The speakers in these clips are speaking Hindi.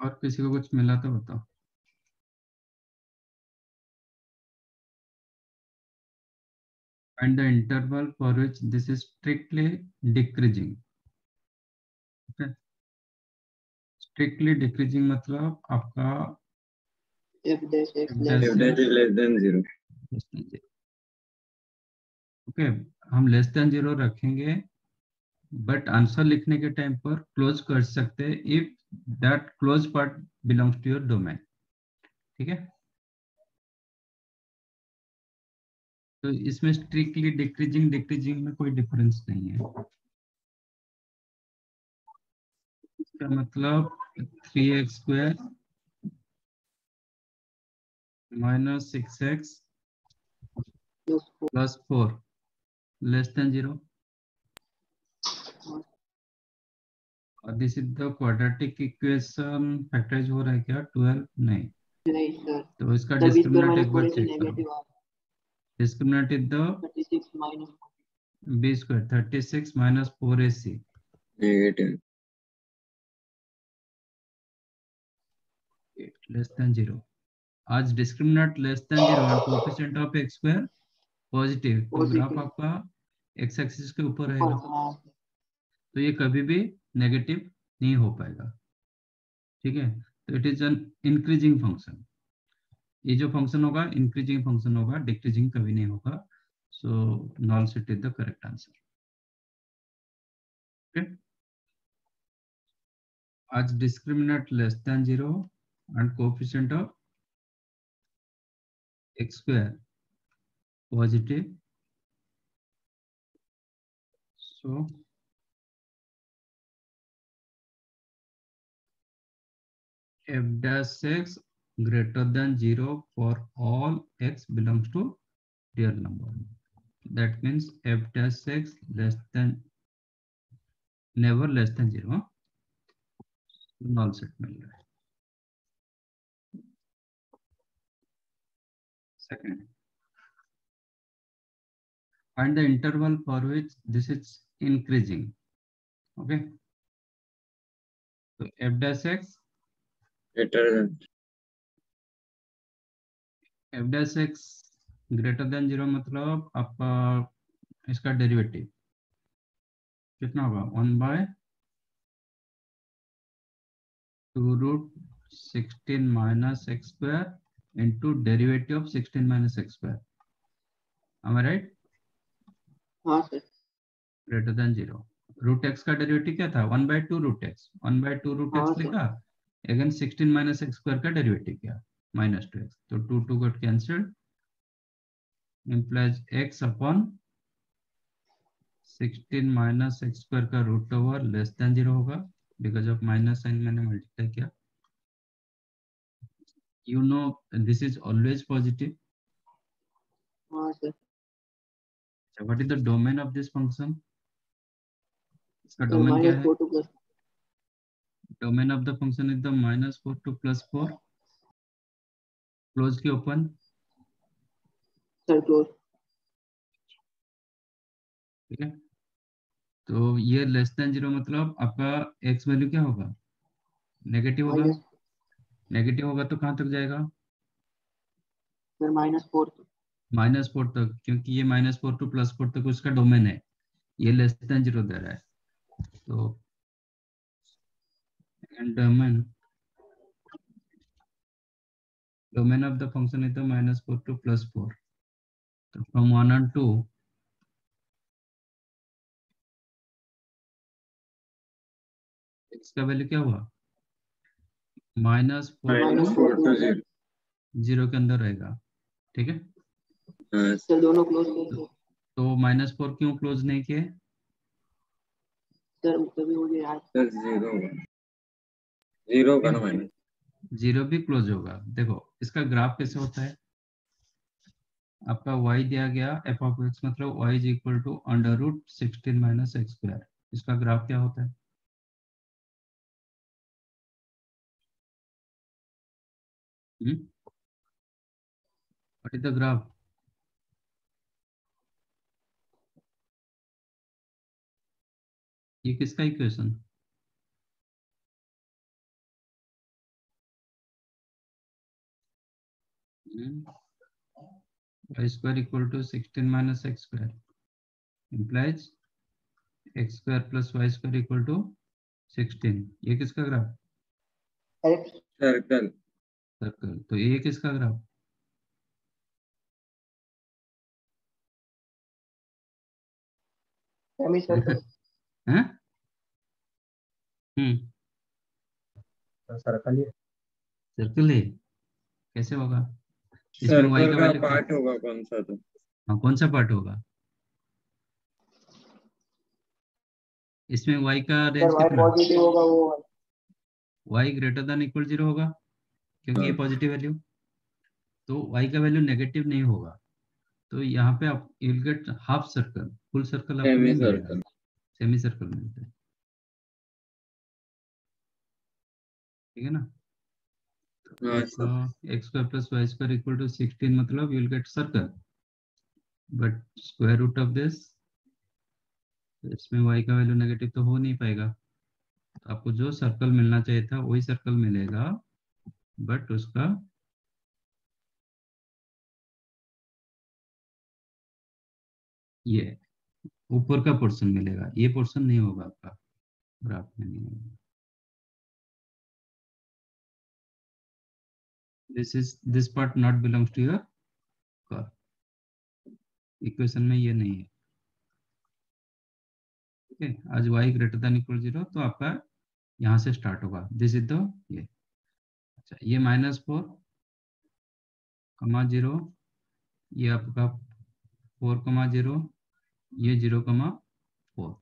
और किसी को कुछ मिला तो बताओ। And the interval for which this is strictly decreasing strictly decreasing मतलब आपका ओके okay, हम लेस देन ज़ीरो रखेंगे। बट आंसर लिखने के टाइम पर क्लोज कर सकते हैं if that close part belongs to your domain ठीक है? तो इसमें स्ट्रिक्टली डिक्रीजिंग डिक्रीजिंग में कोई डिफरेंस नहीं है। इसका मतलब three x square minus six x plus four less than zero और this is the quadratic equation factorise हो रहा है क्या? 12 नहीं। नहीं सर तो इसका डिस्क्रिमिनेंट एक बार चेक करो। Discriminant is the 36 minus b square 36 minus 4ac Negative. less than 0 आज डिस्क्रिमिनेंट लेस देन 0 और coefficient of x square positive तो ग्राफ आपका x एक्सिस के ऊपर रहेगा तो ये कभी भी नेगेटिव नहीं हो पाएगा। ठीक है? तो it is an increasing function ये जो फ़ंक्शन होगा इंक्रीजिंग फ़ंक्शन होगा डिक्रीजिंग कभी नहीं होगा। So null set is the correct answer आज discriminant less than zero and coefficient of x square positive. So f dash x greater than 0 for all x belongs to real number. That means f dash x less than, never less than 0. Null set. Second, find the interval for which this is increasing. Okay. So f dash x Greater than. f dash x greater than zero मतलब आपका इसका डेरिवेटिव कितना होगा? One by two root sixteen minus x square into derivative of sixteen minus x square am I right? हाँ sir. Greater than zero root x का डेरिवेटिव क्या था? One by two root x one by two root x. लिखा? Again sixteen minus x square का डेरिवेटिव क्या। माइनस टू एक्स तो two two got cancelled implies x upon 16 minus x square का root over less than zero होगा। बिकॉज़ ऑफ़ माइनस साइन मैंने मल्टीप्लाई किया। You know this is always positive हाँ what is the domain of this function? इसका तो domain क्या है? Domain of the function is the minus four to plus four. Close की open. सर क्लोज ठीक है तो ये लेस देन ज़ीरो मतलब आपका x वैल्यू क्या होगा? नेगेटिव होगा? नेगेटिव होगा तो कहाँ तक जाएगा? Sir minus four minus four तक क्योंकि ये minus four to plus four तक उसका डोमेन है। ये लेस देन ज़ीरो दे रहा है। तो domain domain of the function is the minus four to plus four तो from one and two x का वैल्यू क्या हुआ? Minus four to four to. Zero के अंदर रहेगा। ठीक है? हाँ, सर दोनों क्लोज तो माइनस फोर क्यों क्लोज नहीं किए? सर तभी मुझे याद sir, zero minus. ज़ीरो भी क्लोज होगा। देखो इसका ग्राफ कैसे होता है? आपका y दिया गया f ऑफ़ x मतलब y is equal to under root sixteen minus x square इसका ग्राफ क्या होता है? व्हाट इज़ द ग्राफ ये किसका equation y square equal to 16 minus x square implies x square plus y square equal to 16 ये किसका ग्राफ सर्कल सर्कल तो ये किसका ग्राफ Semicircle. हैं हम्म सर्कल ही सर्कल है कैसे होगा सर्कल का पार्ट होगा कौन सा तो? हाँ कौन सा पार्ट होगा? इसमें y का रेंज कितना? होगा वो। y greater than equal zero होगा क्योंकि ये हाँ। पॉजिटिव वैल्यू तो y का वैल्यू नेगेटिव नहीं होगा। तो यहाँ पे आप you will get half circle full circle आपको सेमी सर्कल सेमी सर्कल मिलता है। ठीक है ना? X square plus y square equal to sixteen मतलब you will get circle but square root of this इसमें y का वैल्यू नेगेटिव तो हो नहीं पाएगा। तो आपको जो सर्कल मिलना चाहिए था, वही सर्कल मिलेगा। बट उसका ये, ऊपर का पोर्शन मिलेगा। ये पोर्शन नहीं होगा आपका। ग्राफ में नहीं होगा। This is, this part not belongs to your curve equation में ये नहीं है। ठीक है आज y greater than equal zero तो आपका यहाँ से स्टार्ट होगा। दिस इज़ द ये। अच्छा ये माइनस फोर कमा ज़ीरो ये आपका फोर कमा ज़ीरो ये ज़ीरो कमा फोर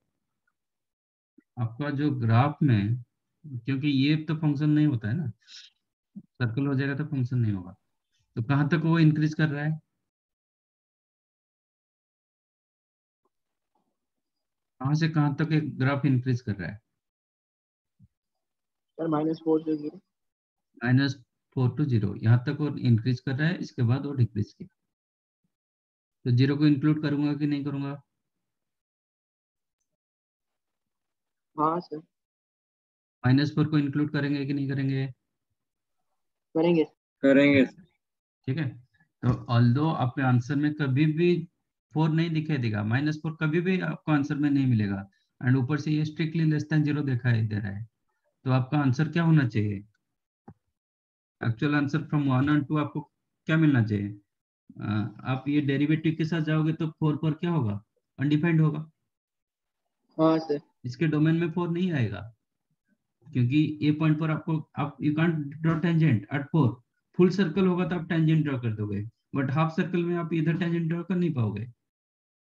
आपका जो ग्राफ में, क्योंकि ये तो फ़ंक्शन नहीं होता है ना। सर्कल हो जाएगा तो फ़ंक्शन नहीं होगा। तो कहाँ तक वो इंक्रीज कर रहा है? कहाँ से कहाँ तक एक ग्राफ इंक्रीज कर रहा है? से. माइनस फोर टू ज़ीरो यहाँ तक वो इंक्रीज कर रहा है इसके बाद वो डिक्रीज किया। तो ज़ीरो को इंक्लूड करूँगा कि नहीं करूँगा? हाँ सर। माइनस फोर को इंक्लूड करेंगे कि नहीं करेंगे? करेंगे। करेंगे। ठीक है? तो ऑल्दो आपके आंसर में कभी भी फोर नहीं दिखाई देगा माइनस फोर कभी भी आपको आंसर में नहीं मिलेगा। एंड ऊपर से ये स्ट्रिक्टली लेस देन ज़ीरो दिखाई दे रहा है। तो आपका आंसर क्या होना चाहिए? Actual answer from one and two आपको क्या मिलना चाहिए? अ, आप ये डेरिवेटिव के साथ जाओगे तो फोर पर क्या होगा? अनडिफाइंड होगा। हाँ सर इसके डोमेन में फोर नहीं आएगा। क्योंकि ये पॉइंट पर आपको, आप you can't draw tangent at four full circle होगा तो आप टेंजेंट ड्रॉ कर दोगे बट हाफ़ सर्कल में आप इधर टेंजेंट ड्रॉ कर नहीं पाओगे।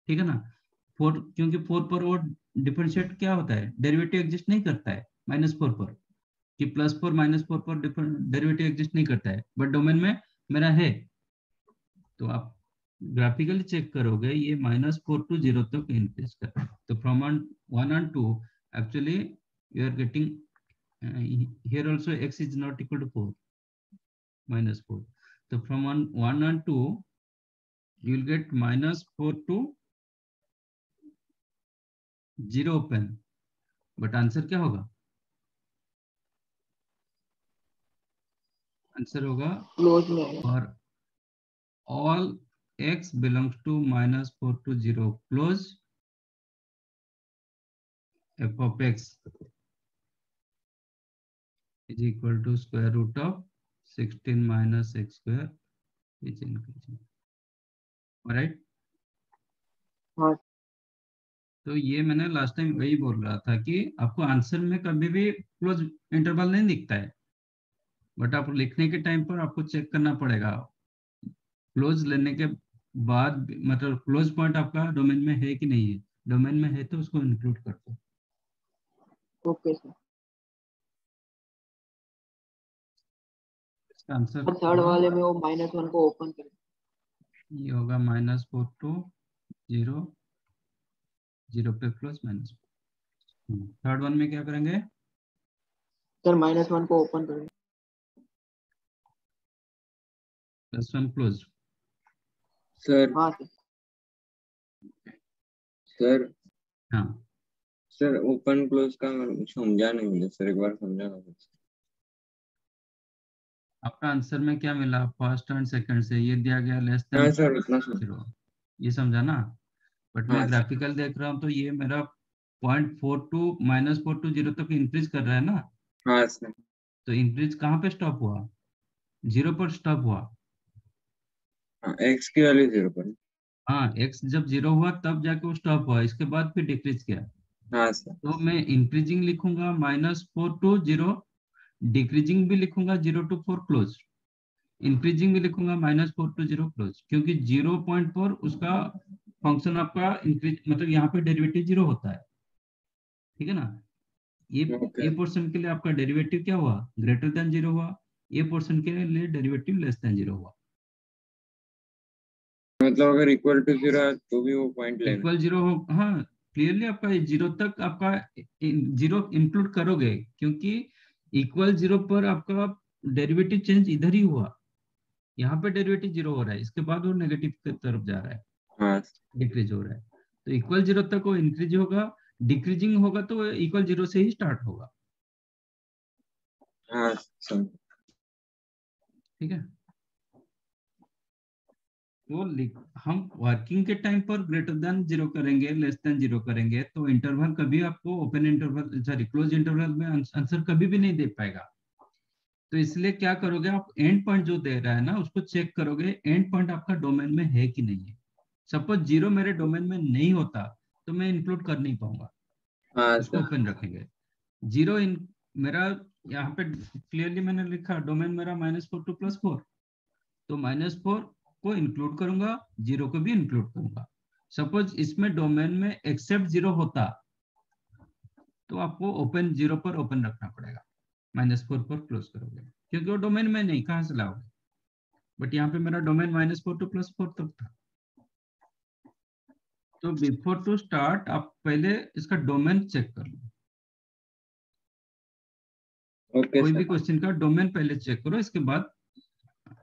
ठीक है ना? फोर क्योंकि फोर पर वो डिफरेंशिएट क्या होता है? डेरिवेटिव एग्जिस्ट नहीं करता है माइनस फोर पर। कि प्लस फोर माइनस फोर पर डेरिवेटिव एग्जिस्ट नहीं करता है। बट डोमेन में मेरा है। तो आप ग्राफिकली चेक करोगे, ये माइनस फोर टू ज़ीरो तक इंक्रीज कर तो from one and two actually you are he- here also x is not equal to 4 minus 4 so from 1 1 and 2 you will get minus 4 to 0 open but answer क्या होगा आंसर होगा क्लोज में है for all x belongs to minus 4 to 0 close f of x is equal to square root of 16 minus x square is increasing. Alright? हाँ। तो ये मैंने लास्ट टाइम वही बोल रहा था कि आपको आंसर में कभी भी क्लोज इंटरवल नहीं दिखता है। बट आप लिखने के टाइम पर आपको चेक करना पड़ेगा। क्लोज लेने के बाद मतलब क्लोज पॉइंट आपका डोमेन में है कि नहीं है? डोमेन में है तो उसको इंक्लूड कर दो। ओके सर इसका आंसर और थर्ड वाले में वो माइनस वन को ओपन करें ये होगा minus four to zero zero पे प्लस माइनस थर्ड वन में क्या करेंगे? सर माइनस वन को ओपन करें प्लस वन क्लोज सर हाँ सर सर हाँ। सर ओपन क्लोज का समझा नहीं मुझे सर एक बार समझाना आपका आंसर में क्या मिला? फ़र्स्ट एंड सेकंड से ये दिया गया लेस हाँ देन ज़ीरो ये समझा ना? बट मैं हाँ, ग्राफिकल देख रहा हूँ तो ये मेरा point four to minus four to zero तक इंक्रीज कर रहा है ना? हाँ सर तो इंक्रीज कहाँ पे स्टॉप हुआ? ज़ीरो पर स्टॉप हुआ। हाँ एक्स की वैल्यू ज़ीरो पर। हाँ एक्स जब ज़ीरो हुआ तब जाके वो स्टॉप हुआ इसके बाद फिर डिक्रीज किया। हाँ सर तो मैं इंक्रीजिंग लिखूँगा minus four to zero decreasing भी लिखूँगा zero to four close increasing भी लिखूँगा minus four to zero close क्योंकि ज़ीरो पॉइंट फोर उसका फ़ंक्शन आपका इंक्रीज मतलब यहाँ पे डेरिवेटिव ज़ीरो होता है। ठीक है ना? ये Okay. ये पोर्शन के लिए आपका डेरिवेटिव क्या हुआ? ग्रेटर देन ज़ीरो हुआ। ये पोर्शन के लिए डेरिवेटिव लेस देन ज़ीरो हुआ। मतलब अगर इक्वल टू ज़ीरो तो भी वो पॉइंट लेना इक्वल ज़ीरो हो हाँ क्लियरली आपका ज़ीरो तक आपका ज़ीरो इंक्लूड करोगे क्योंकि इक्वल ज़ीरो पर आपका डेरिवेटिव चेंज इधर ही हुआ। यहाँ पे डेरिवेटिव ज़ीरो हो रहा है इसके बाद वो नेगेटिव की तरफ़ जा रहा है। हाँ। डिक्रीज हो रहा है। तो इक्वल ज़ीरो तक वो इंक्रीज होगा डिक्रीजिंग होगा तो इक्वल ज़ीरो से ही स्टार्ट होगा। हाँ ठीक है? तो लिख- हम वर्किंग के टाइम पर ग्रेटर देन ज़ीरो करेंगे लेस देन ज़ीरो करेंगे तो इंटरवल कभी आपको open interval sorry close interval में आंसर कभी भी नहीं दे पाएगा। तो इसलिए क्या करोगे आप एंड पॉइंट जो दे रहा है ना उसको चेक करोगे एंड पॉइंट आपका डोमेन में है कि नहीं है। सपोज़ ज़ीरो मेरे डोमेन में नहीं होता तो मैं इंक्लूड कर नहीं पाऊँगा। हाँ उसको ओपन रखेंगे। ज़ीरो इन मेरा यहाँ पे क्लियरली मैंने लिखा डोमेन मेरा minus four to plus four तो माइनस फोर को इंक्लूड करूँगा ज़ीरो को भी इंक्लूड करूँगा। सपोज़ इसमें डोमेन में एक्सेप्ट ज़ीरो होता तो आपको ओपन ज़ीरो पर ओपन रखना पड़ेगा। माइनस फोर पर क्लोज करोगे। क्योंकि वो डोमेन में नहीं कहाँ से लाओगे? बट यहाँ पे मेरा domain minus four to plus four तक था। तो बिफोर टू स्टार्ट आप पहले इसका डोमेन चेक कर लो। ओके कोई भी क्वेश्चन का डोमेन पहले चेक करो इसके बाद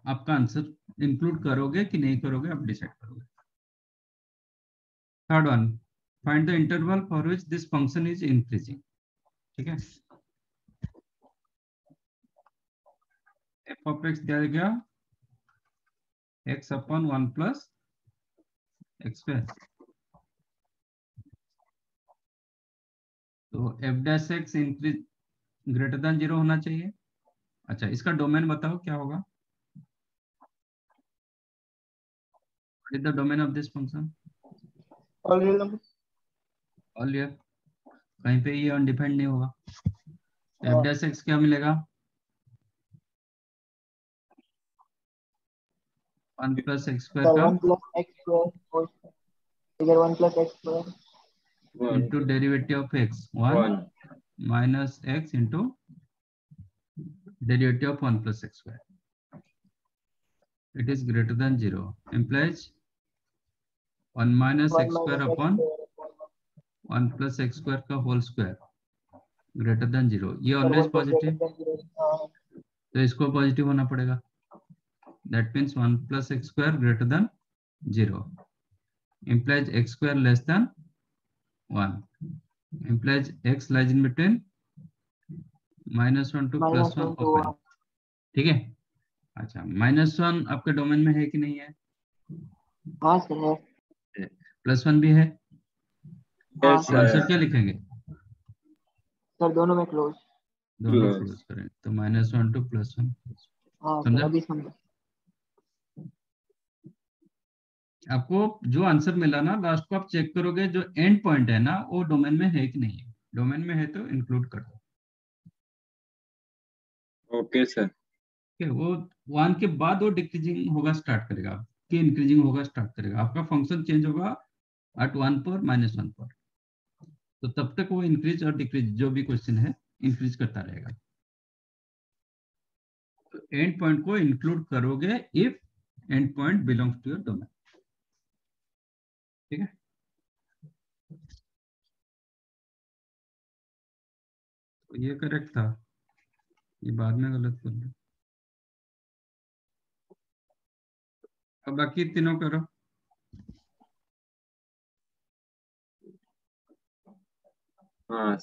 आपका आंसर इंक्लूड करोगे कि नहीं करोगे, आप डिसाइड करोगे। Third one find the interval for which this function is increasing ठीक है? एफ़ एक्स दिया गया? X upon one plus x तो f dash x increase greater than zero होना चाहिए। अच्छा इसका डोमेन बताओ, क्या होगा What is the domain of this function? All real number All year. कहीं पे ये अनडिफाइंड नहीं होगा एफ़। डैश एक्स क्या मिलेगा वन प्लस एक्स स्क्वायर का वन प्लस एक्स स्क्वायर इधर one plus x square one into derivative of x one minus x into derivative of 1 plus x square. It is greater than 0. Implies one minus x square upon one plus x square का whole square greater than zero ये ऑलवेज पॉजिटिव तो इसको पॉजिटिव होना पड़ेगा। That means one plus x square greater than zero implies x square less than one implies x lies in between minus one to plus one open ठीक है? अच्छा माइनस वन आपके डोमेन में है कि नहीं है? सर प्लस वन भी है? हाँ। Yes, तो आंसर क्या लिखेंगे? सर दोनों में क्लोज दोनों. क्लोज करें। तो minus one to plus one समझा? आपको जो आंसर मिला ना लास्ट को आप चेक करोगे जो एंड पॉइंट है ना वो डोमेन में है कि नहीं है? डोमेन में है तो इंक्लूड कर दो। ओके सर है वो वन के बाद वो डिक्रीजिंग होगा स्टार्ट करेगा। कि इंक्रीजिंग होगा स्टार्ट करेगा। आपका फ़ंक्शन चेंज होगा एट वन पर माइनस वन पर तो तब तक वो इंक्रीज और डिक्रीज जो भी क्वेश्चन है इंक्रीज करता रहेगा। तो एंड पॉइंट को इंक्लूड करोगे if end point belongs to your domain ठीक है? तो ये करेक्ट था। ये बाद में गलत कर दिया अब बाकी तीनों करो। हाँ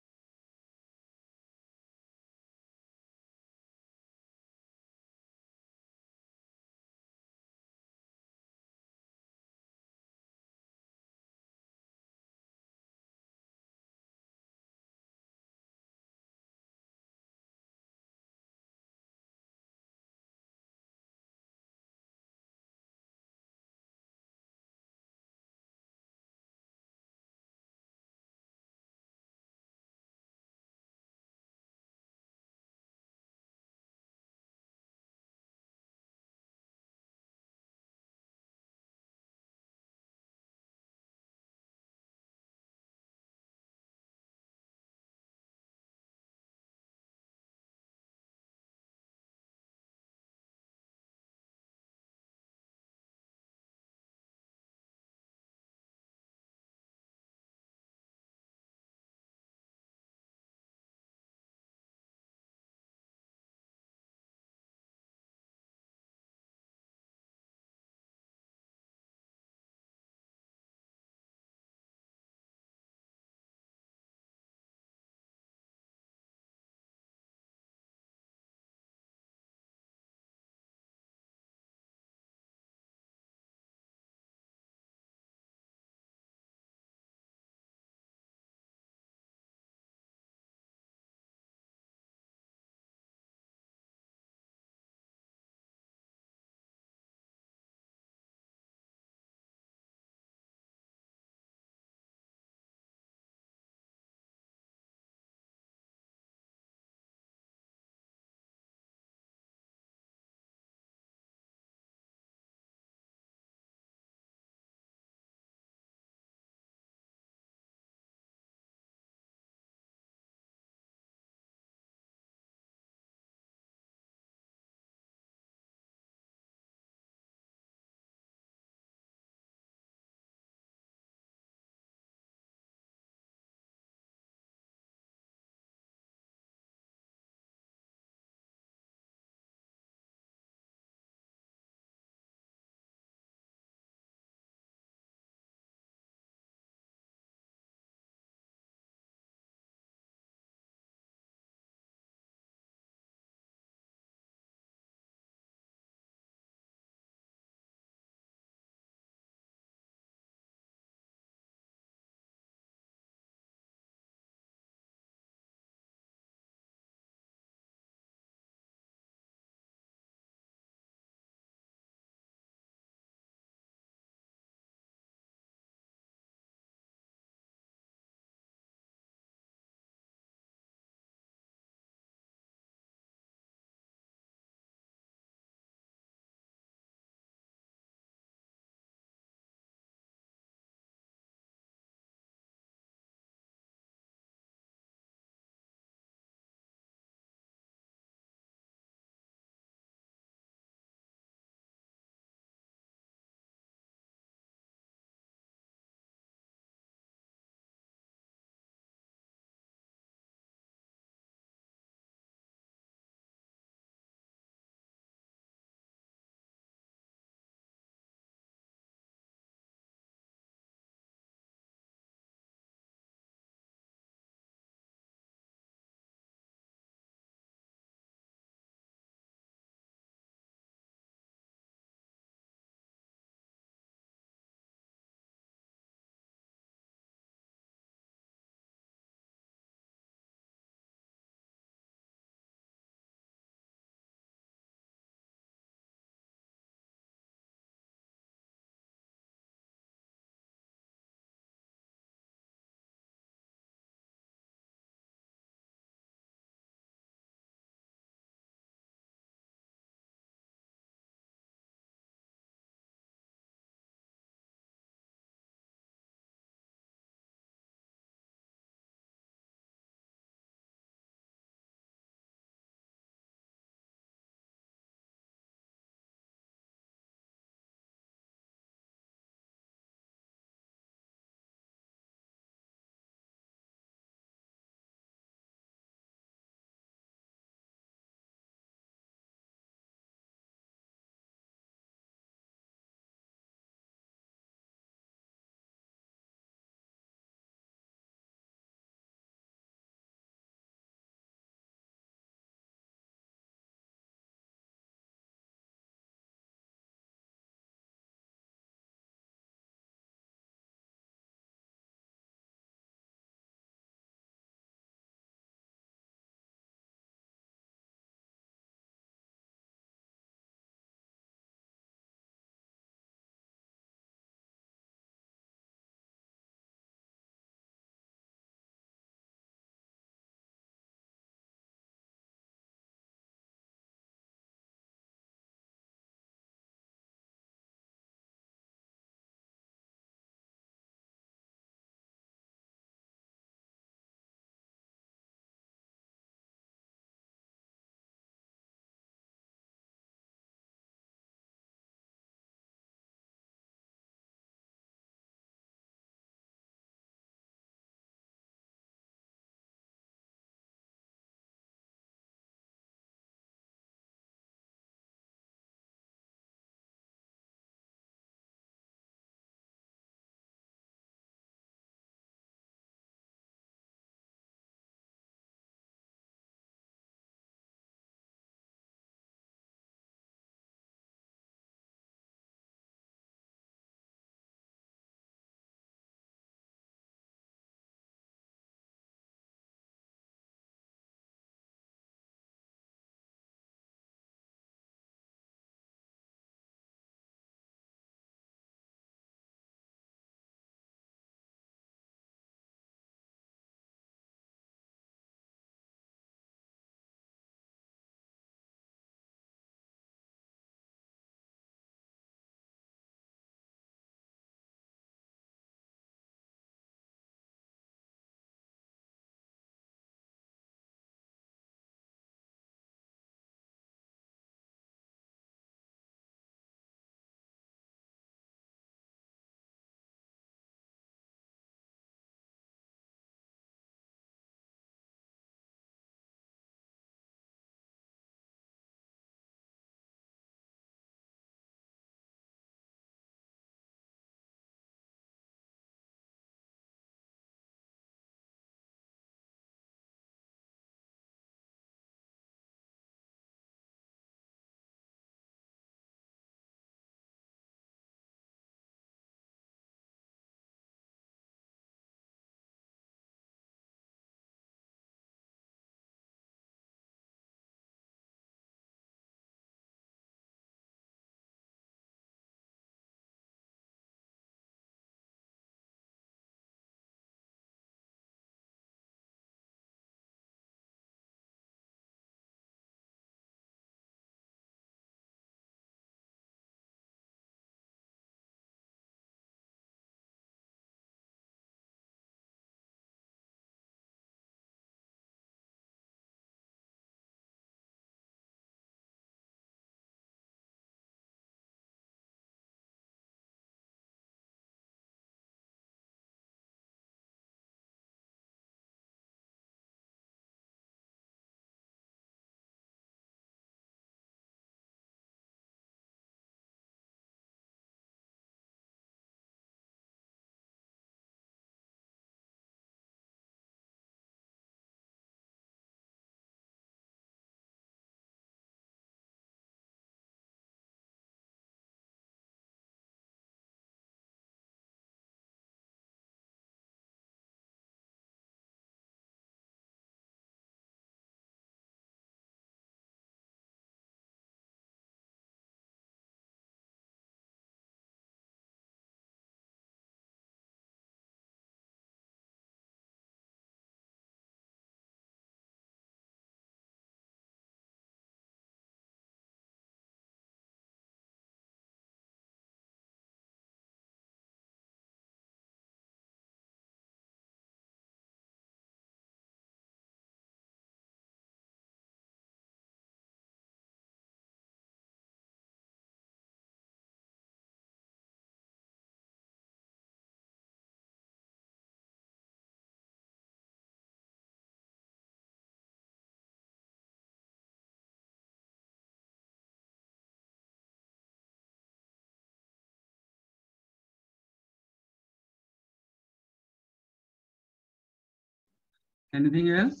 Anything else?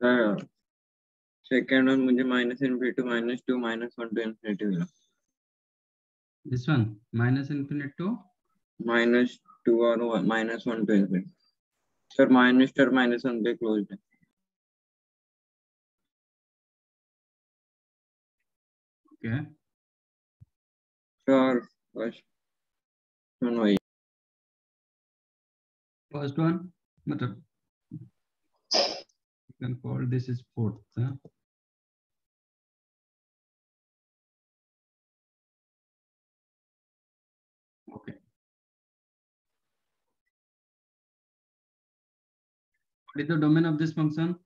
Sir second one मुझे minus infinity minus two minus one to infinity मिला। This one minus infinite to minus two और minus one to infinity sir minus two और माइनस वन पे क्लोज है। Okay. सर फ़र्स्ट वन वही। first one matlab uh, you can call this is fourth huh? okay. What is the domain of this function?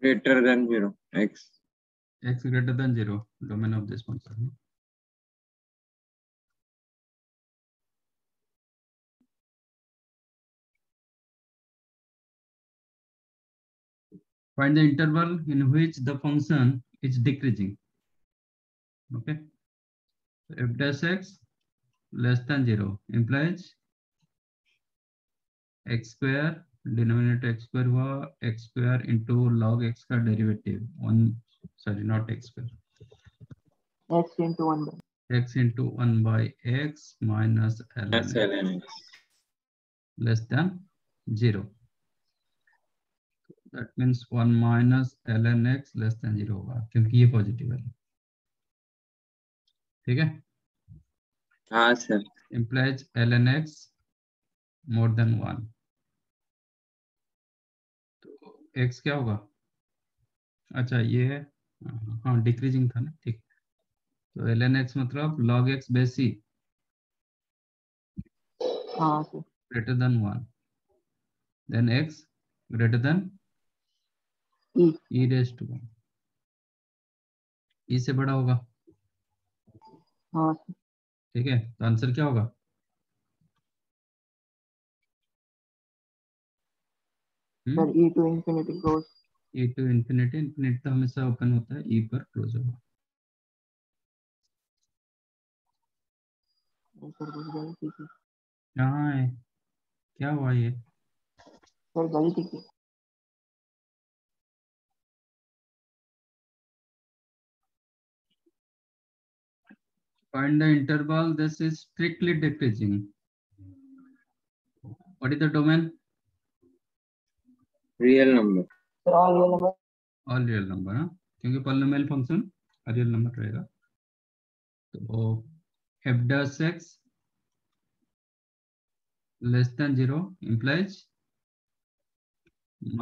Greater than 0 x. X greater than 0 domain of this function. Find the interval in which the function is decreasing. Okay. So f dash x less than zero implies x square denominator x square हुआ x square into log x का derivative one sorry not x square x into 1 by x into 1 by x minus ln S L N X less than 0. That means 1 minus ln x less than 0 होगा क्योंकि ये पॉजिटिव है ठीक है हाँ sir implies ln x more than 1 तो x क्या होगा अच्छा ये है हाँ डिक्रीजिंग था ना ठीक तो ln x मतलब log x बेस c हाँ sir greater than 1 then x greater than e e raised to 1 e से बड़ा होगा। हाँ। ठीक है? तो आंसर क्या होगा? Sir e infinity goes e to infinity infinity तो हमेशा ओपन होता है। E पर क्लोज होगा। कहाँ है? क्या हुआ ये? सर गलती की find the interval this is strictly decreasing what is the domain real number sir all real number all real number हाँ क्योंकि polynomial function रियल नंबर रहेगा तो f dash x less than 0 implies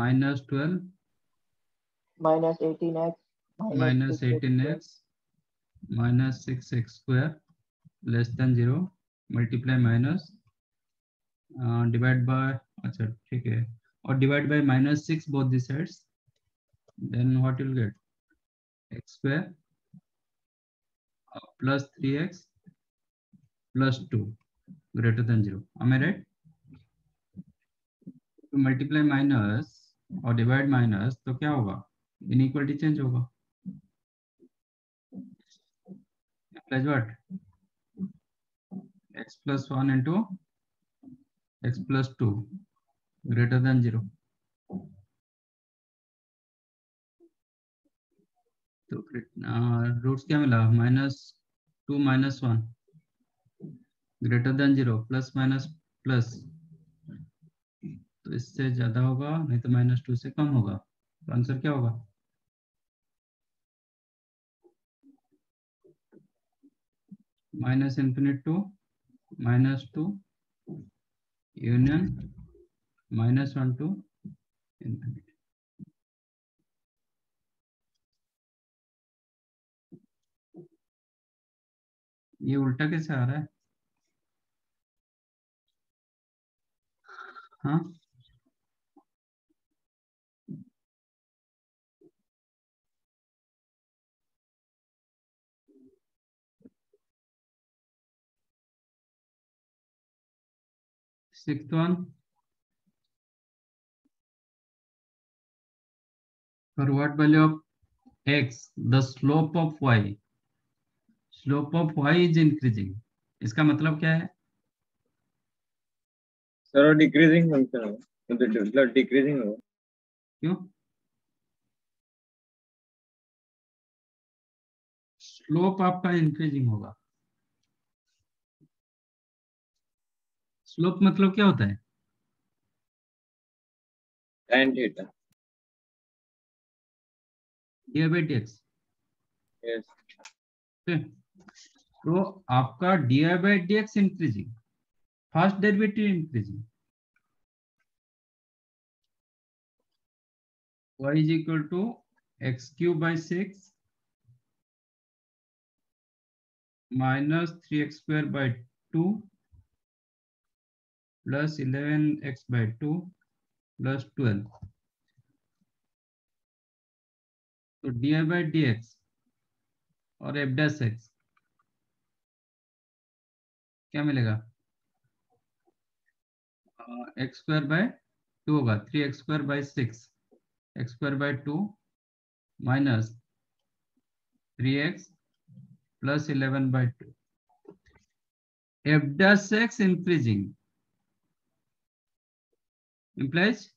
minus 12 minus 18x minus 18x minus six x square less than zero multiply minus divide by अच्छा ठीक है। और divide by minus six both this sides, then what you will get? X square plus three x, plus two, greater than zero. हमें राइट तो मल्टीप्लाई माइनस और डिवाइड माइनस तो क्या होगा? इनइक्वालिटी चेंज होगा। Plus what? X plus 1 into x plus 2 greater than 0 तो रूट्स क्या मिला? Minus two minus one greater than zero plus minus plus तो इससे ज़्यादा होगा, नहीं तो माइनस टू से कम होगा। तो आंसर क्या होगा? Minus infinite to minus 2 union minus 1 to infinity. ये उल्टा कैसे आ रहा है हाँ Sixth one. For what value of x, the slope of y, slope of y is increasing. इसका मतलब क्या है सर डिक्रीजिंग फ़ंक्शन होगा मतलब डिक्रीजिंग होगा क्यों स्लोप आपका इंक्रीजिंग होगा स्लोप मतलब क्या होता है? Tan theta d by d x तो आपका d by d x increasing first derivative increasing y is equal to x cube by 6 minus 3x square by 2 plus 11x by 2 plus 12 तो डी बाई डी एक्स और एफ़ डैश एक्स क्या मिलेगा? एक्स स्क्वायर बाय टू होगा। Three x square by six x square by two minus three x plus eleven by two f dash x increasing implies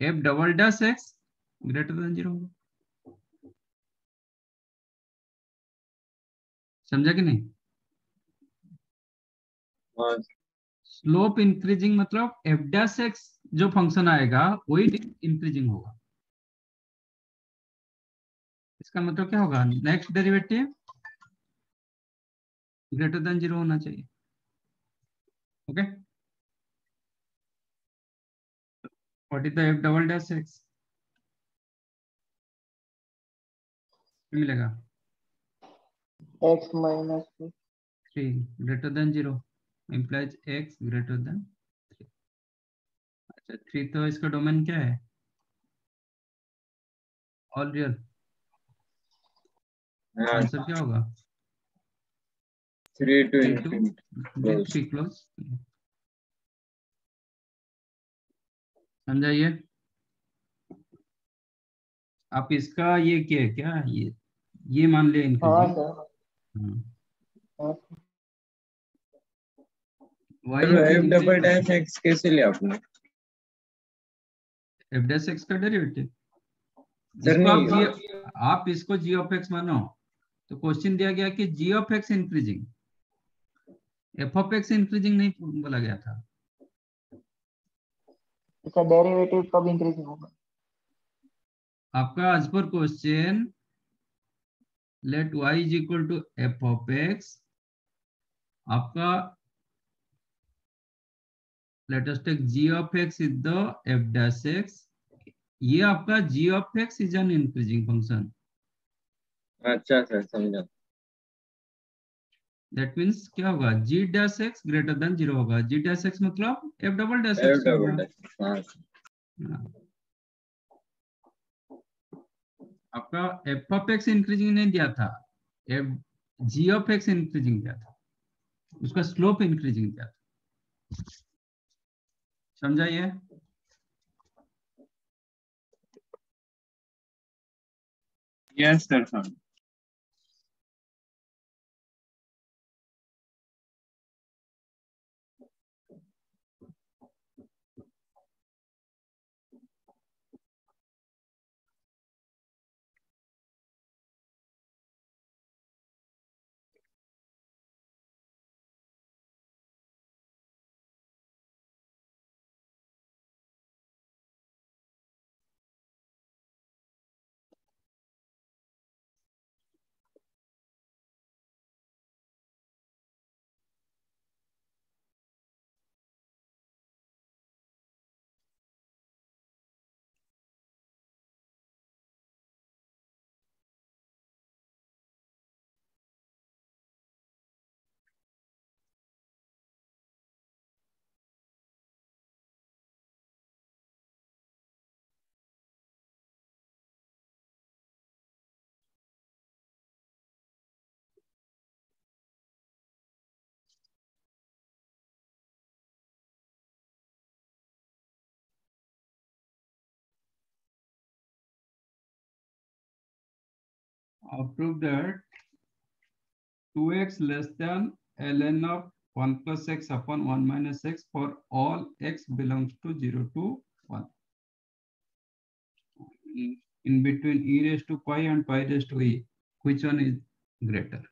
f double dash x greater than zero. समझा कि नहीं? हाँ। स्लोप इंक्रीजिंग मतलब एफ़ डैश एक्स जो फ़ंक्शन आएगा वही इंक्रीजिंग होगा। इसका मतलब क्या होगा? Next derivative greater than zero होना चाहिए। Okay what is the f double dash x मिलेगा? X minus 2 3 greater than 0 x greater than 3 अच्छा 3 तो इसका डोमेन क्या है? ऑल रियल आंसर क्या होगा? Three to Three to infinity. Three close समझाइए। आप इसका ये क्या है? क्या ये ये मान लिया हाँ इनका सर। हाँ। डबल डैश एक्स कैसे लिया आपने? एफ़ डैश एक्स का डेरिवेटिव इसको आप जी आप इसको जी ऑफ़ एक्स मानो। तो क्वेश्चन दिया गया कि g of x increasing f of x increasing नहीं बोला गया था। इसका डेरिवेटिव कब इंक्रीजिंग होगा। आपका आज पर question let y is equal to f of x आपका let us take g of x is the f dash x ये आपका g of x is an increasing function अच्छा सर समझा। दैट मींस क्या होगा? G dash x greater than zero होगा। G डैश x मतलब f double dash f x double dash हाँ। हाँ। आपका एफ़ ऑफ़ एक्स इंक्रीजिंग नहीं दिया था। F g of x increasing दिया था। उसका स्लोप इंक्रीजिंग दिया था। समझाइए? Yes sir sir I'll prove that 2x less than ln of 1 plus x upon 1 minus x for all x belongs to 0 to 1. In- In between e raised to pi and pi raised to e, which one is greater?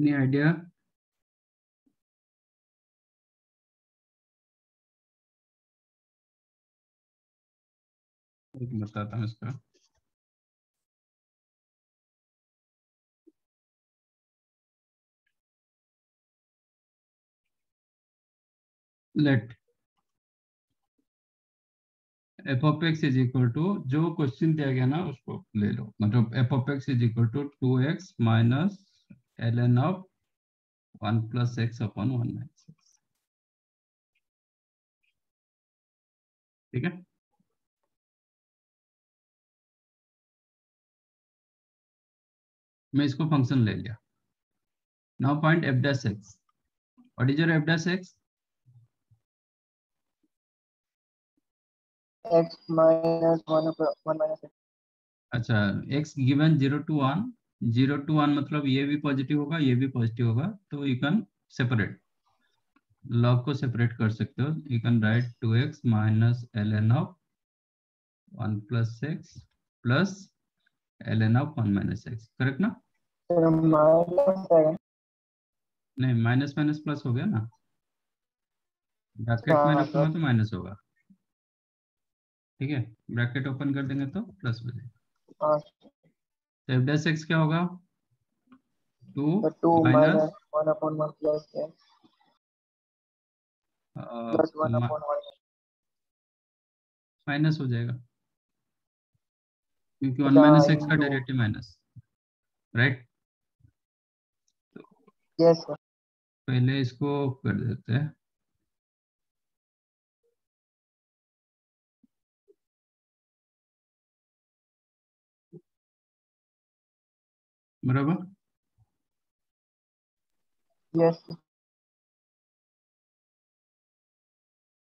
Any idea? एक बताता हूँ इसका let f of x is equal to जो क्वेश्चन दिया गया ना, उसको ले लो। मतलब f of x is equal to two x minus n of one plus x upon one minus x ठीक है? मैं इसको फ़ंक्शन ले लिया। Now point f dash x what is your f dash x x minus 1 of 1 minus x. अच्छा x given zero to one zero to one मतलब ये भी पॉजिटिव होगा ये भी पॉजिटिव होगा तो यू कैन सेपरेट लॉग को सेपरेट कर सकते हो। You can write two x minus l n of one plus x plus l n of one minus x correct ना. नहीं माइनस माइनस प्लस हो गया ना? ब्रैकेट में रखूँगा तो- तो माइनस होगा। ठीक है? ब्रैकेट ओपन कर देंगे तो प्लस हो जाएगा। हाँ, तो एफ़ डैश एक्स क्या होगा? Two 2 minus minus 1 upon 1 plus x plus 1 upon 1. Minus हो जाएगा। क्योंकि वन माइनस एक्स का डेरिवेटिव माइनस राइट sir. पहले इसको कर देते हैं। बराबर? Sir.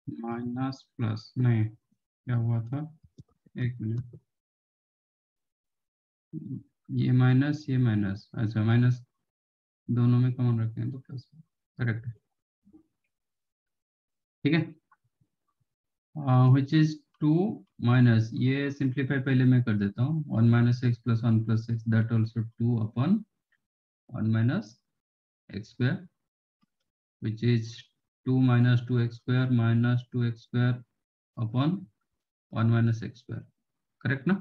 माइनस प्लस नहीं क्या हुआ था? एक मिनट। ये माइनस ये माइनस। अच्छा माइनस दोनों में कॉमन रखते हैं तो प्लस करेक्ट। ठीक है। विच इज़ टू माइनस ये सिंप्लीफाई पहले मैं कर देता हूँ one minus x plus one plus x that also two upon one minus x square which is 2 minus 2x square minus 2x square upon 1 minus x square. Correct ना?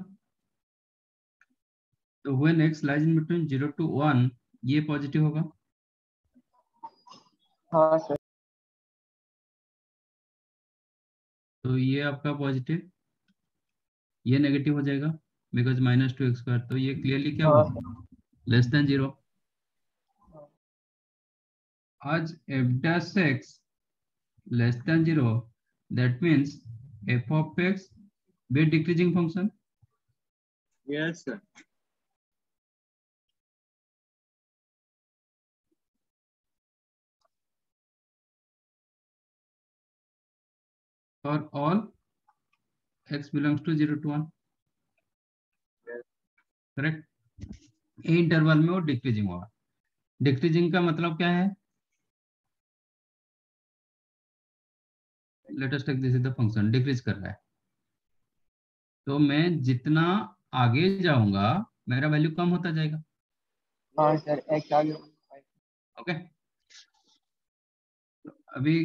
तो when x lies in between 0 to 1, ये पॉजिटिव होगा हाँ सर तो ये आपका पॉजिटिव ये नेगेटिव हो जाएगा because minus two x square तो ये क्लियरली क्या होगा less than zero as f dash x less than zero that means f of x be decreasing function Yes, sir. For all x belongs to 0 to 1 correct a interval में वो डिक्रीजिंग होगा। डिक्रीजिंग का मतलब क्या है? Latest take this is the function decrease कर रहा है। तो मैं जितना आगे जाऊँगा मेरा वैल्यू कम होता जाएगा। हाँ सर आगे ओके अभी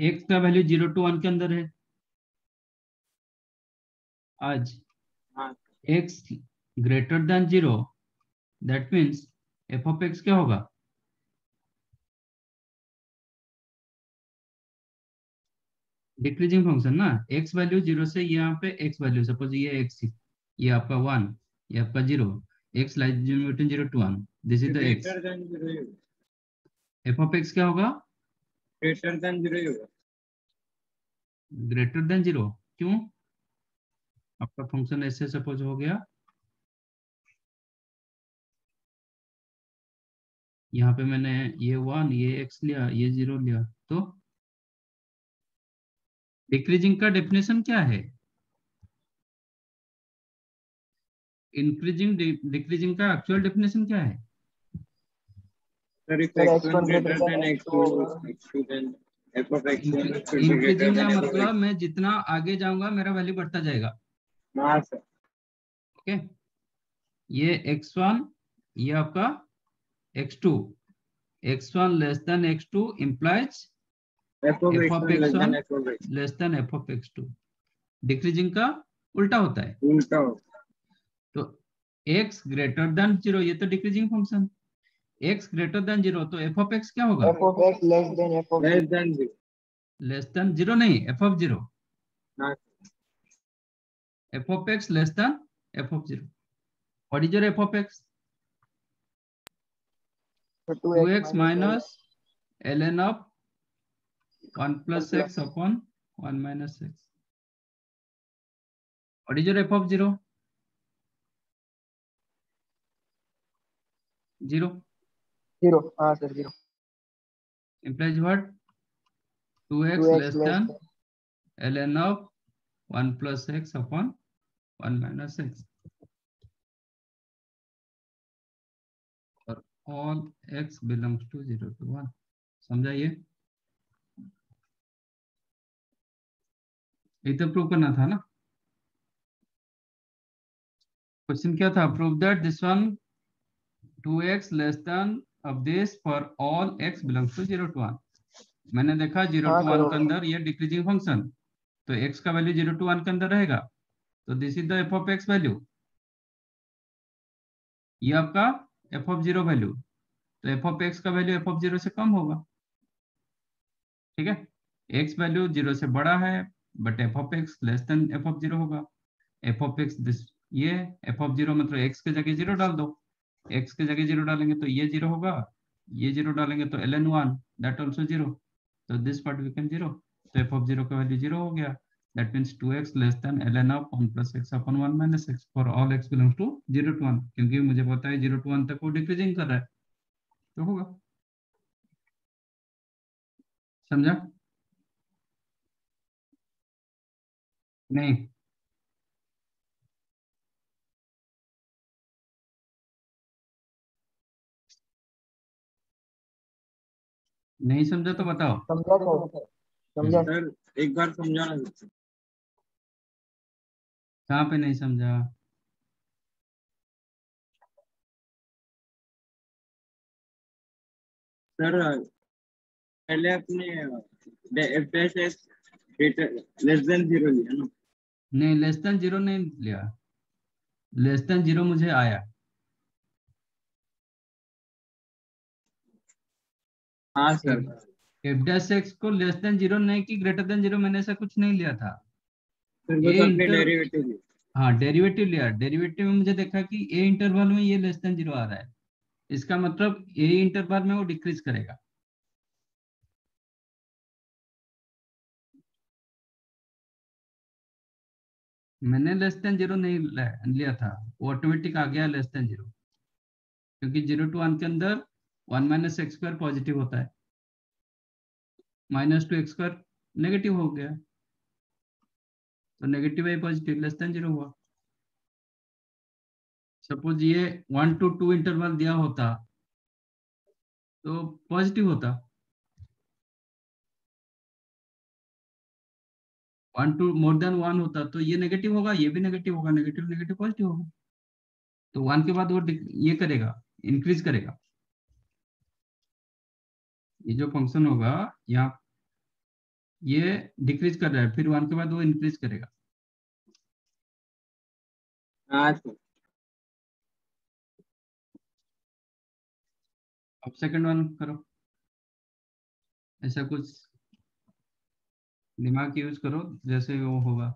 एक्स का वैल्यू ज़ीरो टू वन के अंदर है। As x greater than zero that means f of x क्या होगा? डिक्रीजिंग फ़ंक्शन ना x वैल्यू ज़ीरो से यहाँ पे x वैल्यू सपोज़ ये x ये आपका वन ये आपका zero x lies zero to one this is the होगा एफ़ ऑफ़ एक्स क्या होगा? Greater than zero ही होगा। ग्रेटर देन ज़ीरो क्यों? आपका फ़ंक्शन ऐसे सपोज़ हो गया। यहाँ पे मैंने ये वन ये एक्स लिया, ये ज़ीरो लिया। तो डिक्रीजिंग का डेफिनेशन क्या है? इंक्रीजिंग डिक्रीजिंग का एक्चुअल डेफिनेशन क्या है? Sir, if x1 x1 greater than than x2, x2, x2 then f of x1 should be greater का than f of मतलब मैं जितना आगे जाऊँगा मेरा वैल्यू बढ़ता जाएगा हाँ sir. ओके ये x1 ये आपका x2 x1 less than x2 implies f of x1 less than f of less than f of x2 decreasing का उल्टा होता है उल्टा होता तो x ग्रेटर देन ज़ीरो ये तो decreasing function x greater than zero तो f of x क्या होगा f of x less than f of less than zero less than zero नहीं f of ज़ीरो हाँ f of x less than f of zero what is your f of x so 2x minus ln of 1 plus x upon 1 minus x. What is your f of 0? 0 zero हाँ sir zero. Implies what two x less than ln of one plus x upon one minus x और all x belongs to zero to one समझाइए? ये तो प्रूव करना था ना? क्वेश्चन क्या था? Prove that this one two x less than of this for all x belongs to 0 to 1 मैंने देखा 0 हाँ, टू sir, 1 होगा। के अंदर ये डिक्रीजिंग फ़ंक्शन तो x का वैल्यू ज़ीरो टू 1 के अंदर रहेगा। तो this is the f of x value ये आपका f ऑफ़ 0 वैल्यू तो f ऑफ़ x का वैल्यू f ऑफ़ 0 से कम होगा। ठीक है? x वैल्यू 0 से बड़ा है but f of x less than f of zero होगा। f ऑफ़ x दिस ये f ऑफ़ 0 मतलब एक्स के जगह ज़ीरो डाल दो। X के जगह 0 डालेंगे तो ये 0 होगा, ये 0 डालेंगे तो ln 1 दैट आल्सो 0 तो दिस पार्ट बिकम 0 तो f ऑफ़ 0 का वैल्यू 0 हो गया. That means 2x less than ln of 1 plus x upon 1 minus x for all x belongs to 0 to 1 क्योंकि मुझे पता है 0 टू 1 तक वो डिक्रीजिंग कर रहा है। तो होगा। समझा? नहीं। नहीं समझा तो बताओ। समझा सर समझा। सर एक बार समझाना कहाँ पे नहीं समझा? सर पहले अपने f dash x less than zero लिया ना। नहीं लेस देन ज़ीरो नहीं लिया। लेस देन ज़ीरो मुझे आया। हाँ सर एफ़ डैश एक्स को लेस देन ज़ीरो नहीं कि ग्रेटर देन ज़ीरो मैंने ऐसा कुछ नहीं लिया था। डेरिवेटिव हाँ। डेरिवेटिव लिया। डेरिवेटिव में मुझे देखा कि ए इंटरवल में ये लेस देन ज़ीरो आ रहा है। इसका मतलब ए इंटरवल में वो डिक्रीज करेगा। मैंने लेस देन ज़ीरो नहीं लिया लिया था। वो ऑटोमेटिक आ गया लेस देन ज़ीरो क्योंकि ज़ीरो टू वन के अंदर one minus x square positive होता है। Minus two x square negative हो गया। तो नेगेटिव है, पॉजिटिव, लेस देन ज़ीरो हुआ। सपोज़ ये वन टू टू इंटरवल दिया होता तो पॉजिटिव होता। One to more than one होता तो ये नेगेटिव होगा, ये भी नेगेटिव होगा, नेगेटिव नेगेटिव, पॉजिटिव होगा। तो वन के बाद वो ये करेगा, इंक्रीज करेगा। ये जो फ़ंक्शन होगा यहाँ ये डिक्रीज कर रहा है फिर वन के बाद वो इंक्रीज करेगा। हाँ अब सेकंड वन करो। ऐसा कुछ दिमाग यूज़ करो जैसे वो होगा।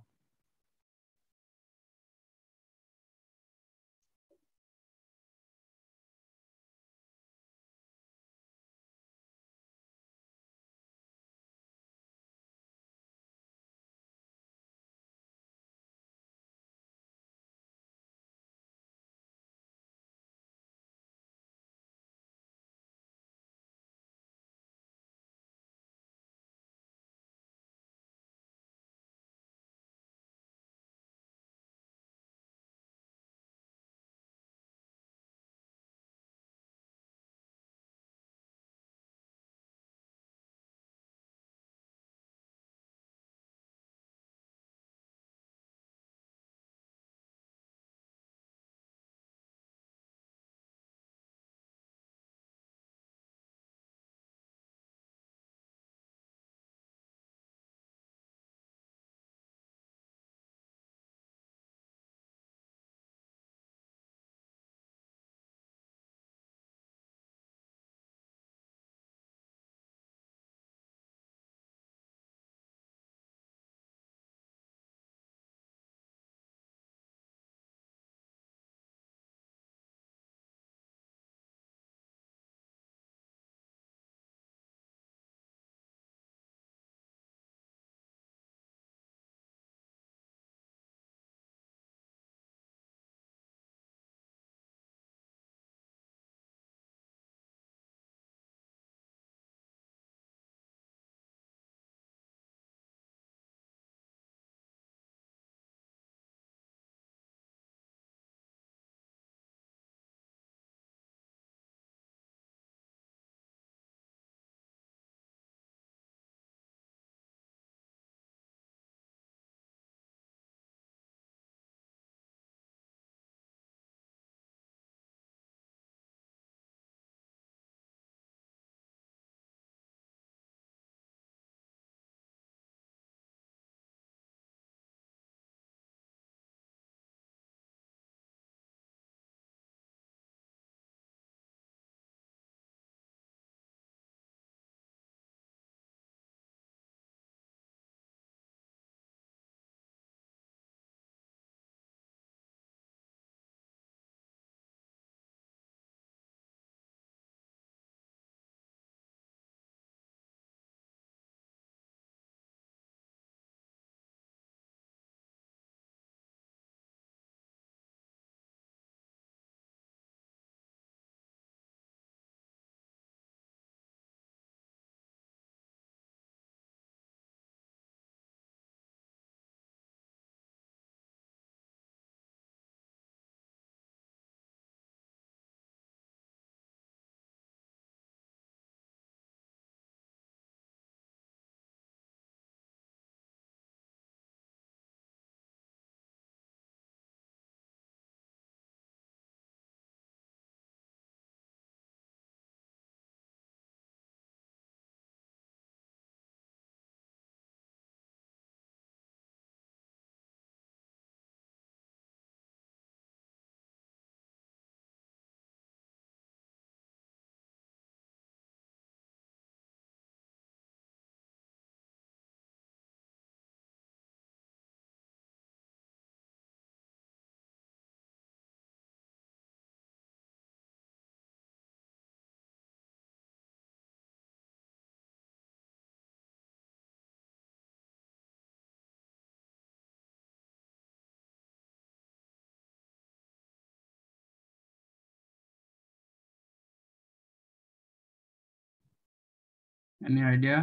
Any idea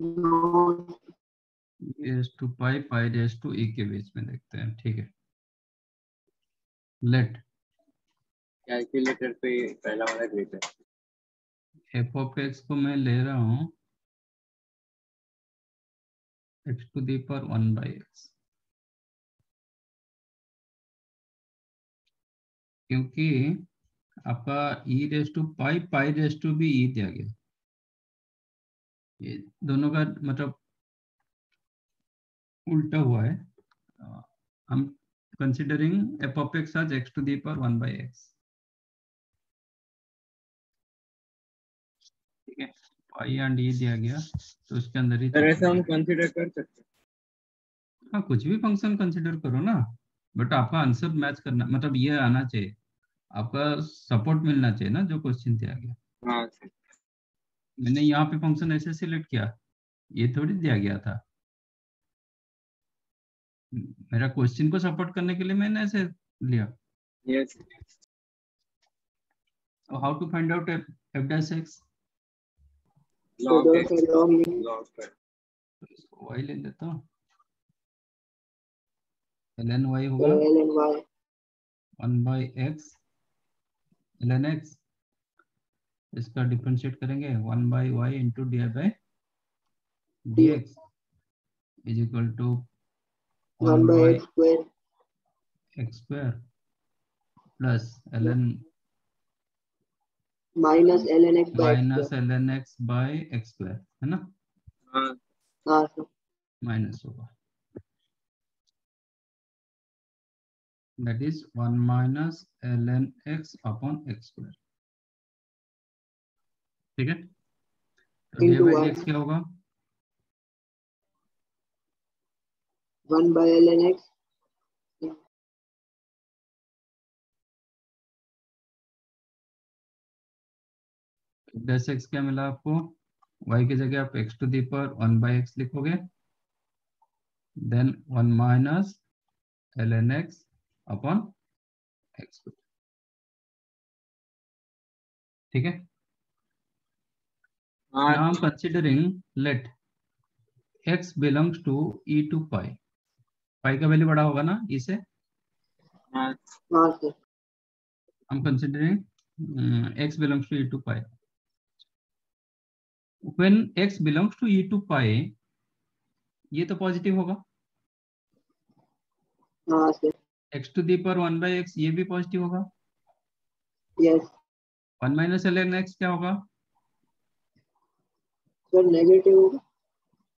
No. Raise to pi pi to e के बीच में देखते हैं ठीक है। लेट कैलकुलेटर पे पहला वाला ग्रेटर एफ़ ऑफ़ एक्स को मैं ले रहा हूँ। एक्स टू दी पर वन बाई एक्स क्योंकि आपका e raise to pi pi raise to भी ई दिया गया। ये दोनों का मतलब उल्टा हुआ है। हम considering f of x as x to the power one by x ठीक है पाई एंड ई दिया गया तो उसके अंदर ही सर ऐसा हम कंसीडर कर सकते हैं। हाँ कुछ भी फ़ंक्शन कंसिडर करो ना बट आपका आंसर मैच करना मतलब ये आना चाहिए। आपका सपोर्ट मिलना चाहिए ना जो क्वेश्चन दिया गया। हाँ मैंने यहाँ पे फ़ंक्शन ऐसे सिलेक्ट किया ये थोड़ी दिया गया था। मेरा क्वेश्चन को सपोर्ट करने के लिए मैंने ऐसे लिया। Yes how to find out इसको वाई ले लेता हूँ। एन वाई होगा। L and Y. One by x l n x इसका डिफरेंशिएट करेंगे one by y into d y by d x is equal to X square. X square plus l n Ln X by X minus. L n x by x square है ना हाँ हाँ माइनस होगा that is 1 minus ln x upon x square. ठीक है? तो क्या होगा? One by ln x. X क्या मिला आपको? वाई की जगह आप x to the power one by x लिखोगे। Then one minus l n x upon x ठीक है? Now considering let x belongs to e to pi pi का वैल्यू बड़ा होगा ना I am considering x belongs to e to pi When x belongs to e to pi, ये तो पॉजिटिव होगा। हाँ x to the power one by x ये भी पॉजिटिव होगा? Yes. One minus l n x क्या होगा? Sir negative होगा.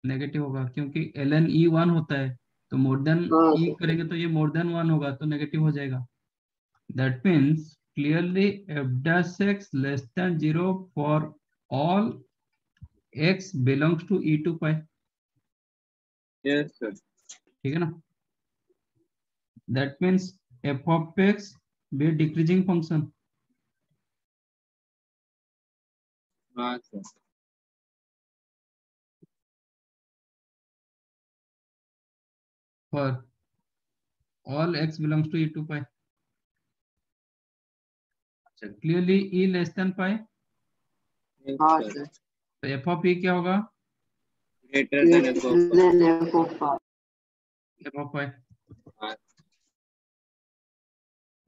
नेगेटिव होगा क्योंकि एल एन ई वन होता है तो मोर देन ई करेंगे तो ये मोर देन वन होगा तो नेगेटिव हो जाएगा। That means clearly f dash x less than zero for all x belongs to e to pi yes sir ठीक है ना? Means f of x be decreasing function हाँ sir for all x belongs to e to pi अच्छा clearly e less than pi हाँ sir. सर तो f of e क्या होगा greater than f of Then F of phi. f of pi हाँ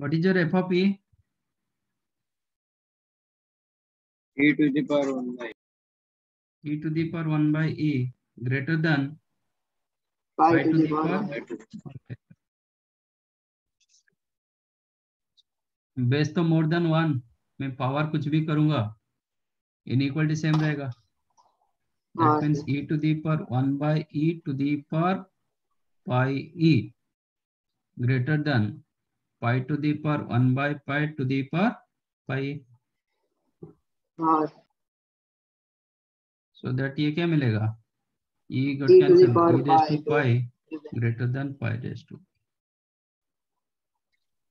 what is your f of e e to the power 1 by e to the power 1 by e greater than Pi Pi to to the power power- one. by 2 base तो मोर देन वन मैं पावर कुछ भी करूँगा इनइक्वालिटी सेम रहेगा हाँ that means e to the power 1 by e to the power pi e greater than pi to the power 1 by pi to the power pi e. हाँ so that ये क्या मिलेगा e got E to the cancel power e raised to pi greater than pi raised to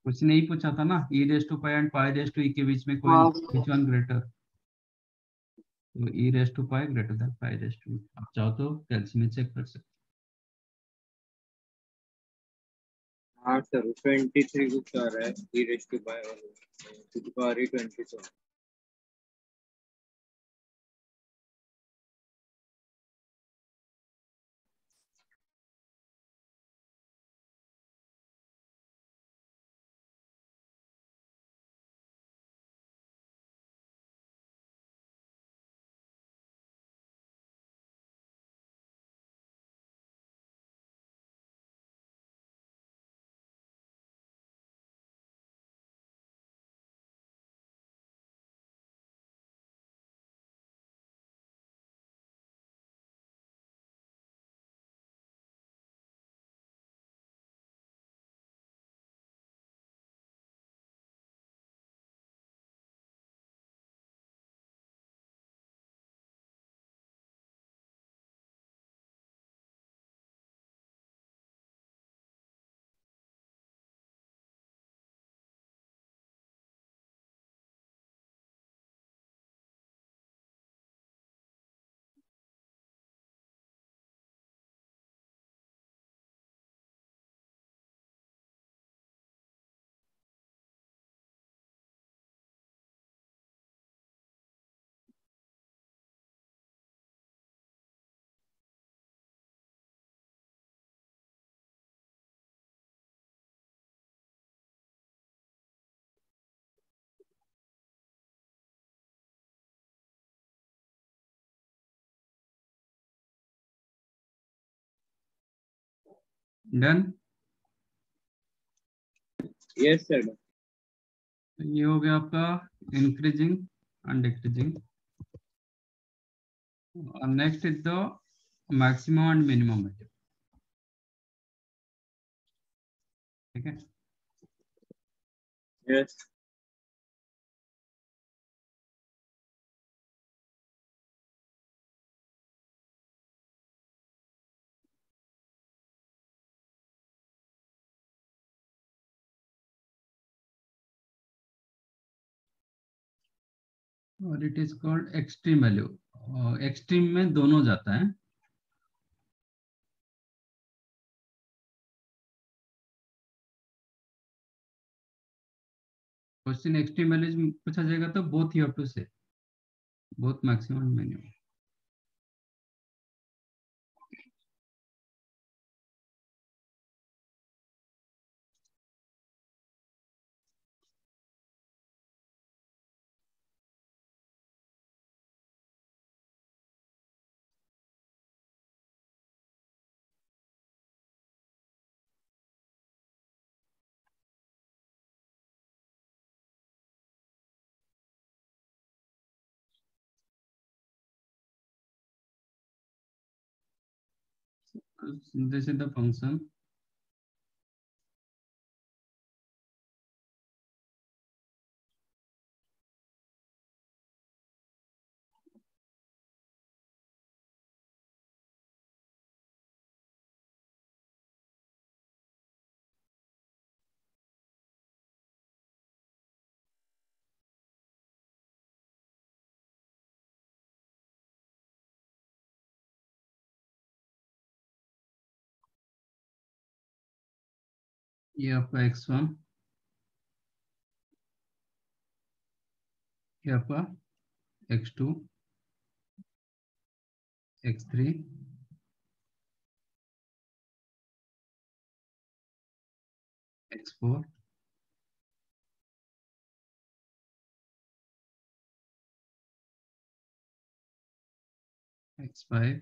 कुछ नहीं पूछा था ना e raised to pi and pi raised to e के बीच में कोई हाँ। which one greater तो e raised to pi greater than pi raised to e आप चाहो तो में चेक कर सकते हाँ सर ट्वेंटी थ्री कुछ आ रहा है e raised to two by two power e twenty two done yes sir ये हो गया आपका increasing and decreasing next is the maximum and minimum value ठीक है? यस और it is called extreme value extreme में दोनों जाता है। क्वेश्चन एक्सट्रीम वैल्यूज़ पूछा जाएगा तो both you have to say both maximum minimum this is the function ये आपका एक्स वन ये आपका x two x three x four x five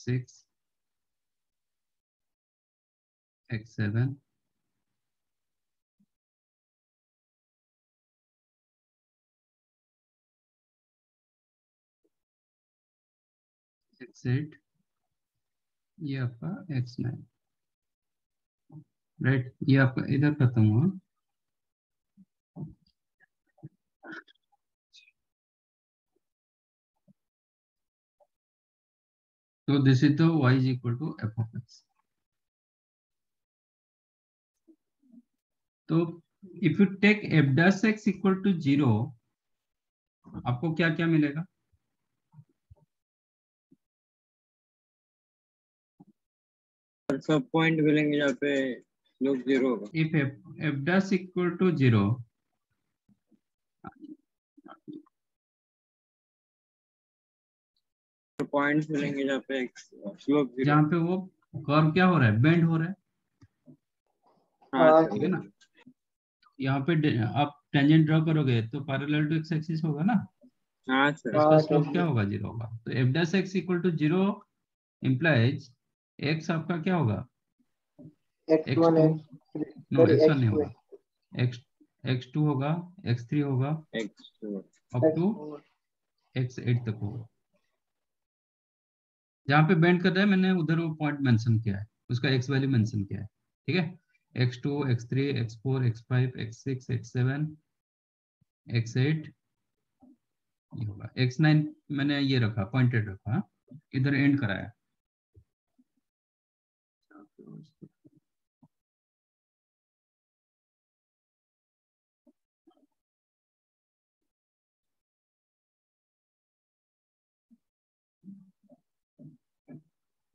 x6, x7, x8, ये आपका x9 राइट ये आपका इधर खत्म हुआ। So this is the y is equal to f of x. So if you take f dash x equal to zero, आपको क्या क्या मिलेगा सब पॉइंट मिलेंगे जहाँ पे लोग zero if f f does equal to zero points मिलेंगे जहाँ पे स्लोप जहाँ पे वो कर्व क्या हो रहा है? बेंड हो रहा है। हाँ ठीक है ना? यहाँ पे आप टेंजेंट ड्रॉ करोगे तो पैरेलल टू एक्स एक्सिस होगा ना? हाँ सर इसका हाँ, स्लोप क्या होगा? ज़ीरो होगा। तो f dash x equal to zero implies x आपका क्या होगा? X one x no x one नहीं होगा। एक्स एक्स टू होगा एक्स थ्री होगा। X up to x eight तक होगा। जहाँ पे बेंड कर रहा है, मैंने उधर वो पॉइंट मेंशन किया है। उसका एक्स वैल्यू मेंशन किया है। ठीक है? X two x three x four x five x six x seven x eight ये होगा। एक्स नाइन मैंने ये रखा पॉइंटेड रखा हाँ? इधर एंड कराया।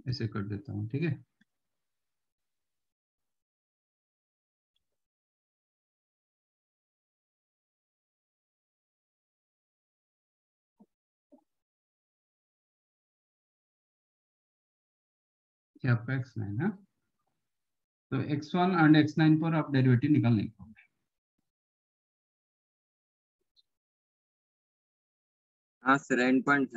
ऐसे कर देता हूँ, ठीक है? ये आपका एक्स नाइन है। तो x one and x nine पर आप डेरिवेटिव निकाल नहीं पाओगे हाँ। सर एंड पॉइंट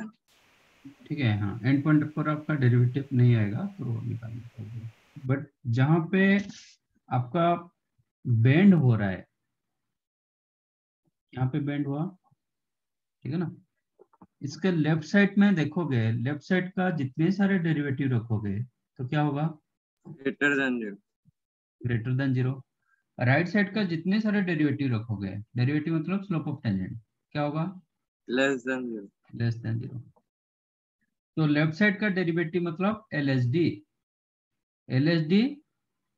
ठीक है हाँ एंड पॉइंट पर आपका डेरिवेटिव नहीं आएगा तो वो निकाल नहीं पाओगे बट जहाँ पे आपका बेंड हो रहा है यहाँ पे बेंड हुआ ठीक है ना? इसके लेफ़्ट साइड में देखोगे लेफ़्ट साइड का जितने सारे डेरिवेटिव रखोगे तो क्या होगा? Greater than zero greater than zero right side का जितने सारे डेरिवेटिव रखोगे डेरिवेटिव मतलब स्लोप ऑफ़ टेंजेंट क्या होगा? Less than zero less than zero तो लेफ़्ट साइड का डेरिवेटिव मतलब L S D L S D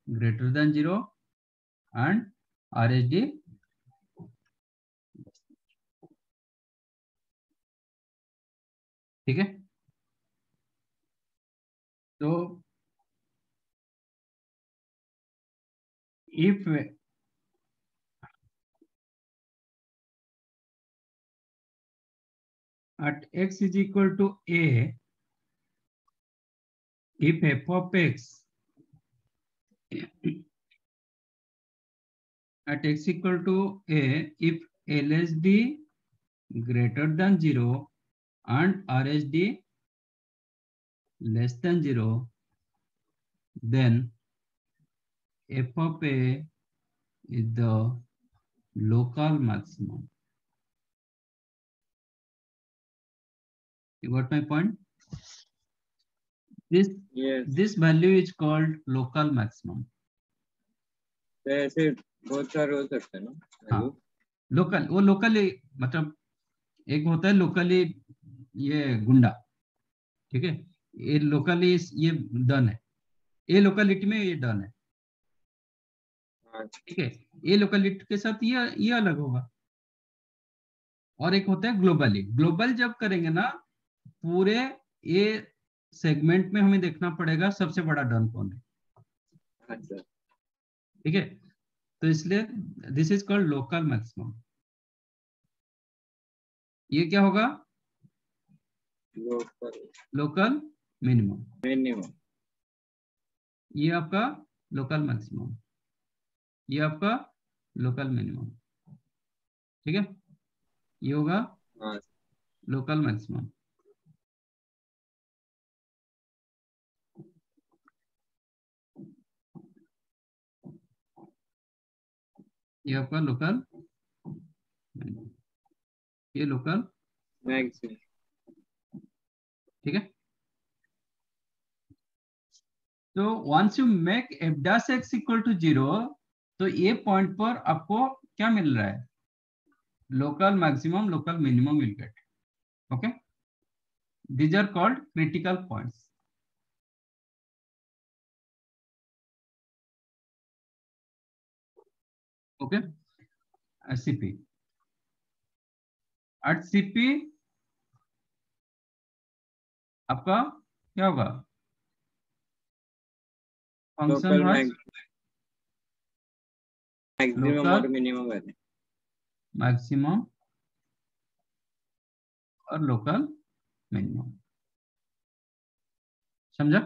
greater than zero and R S D ठीक है? तो if at x is equal to a if of x at x equal to a if lsd greater than 0 and rsd less than 0 then f of a is the local maximum. You got my point? This yes this value is called local maximum. ऐसे बहुत सारे हो सकते हैं ना हाँ। लोकल वो लोकली मतलब एक होता है लोकली ये गुंडा ठीक है? ये लोकली ये डन है। ये लोकेलिटी में ये डन है। हाँ ठीक है? ये लोकलिटी के साथ ये ये अलग होगा। और एक होता है ग्लोबली ग्लोबल जब करेंगे ना पूरे ये सेगमेंट में हमें देखना पड़ेगा सबसे बड़ा डन कौन है। अच्छा। ठीक है? तो इसलिए this is called local maximum ये क्या होगा? लोकल लोकल मिनिमम मिनिमम ये आपका लोकल मैक्सिमम ये आपका लोकल मिनिमम ठीक है? ये होगा हाँ। लोकल मैक्सिमम ये आपका लोकल ये लोकल मैक्सिमम ठीक है? तो once you make f dash x equal to zero तो ये पॉइंट पर आपको क्या मिल रहा है? Local maximum local minimum will get okay these are called critical points. At cp at cp आपका क्या होगा? फ़ंक्शन लोकल मैक्सिमम और मिनिमम मैक्सिमम और लोकल मिनिमम समझा?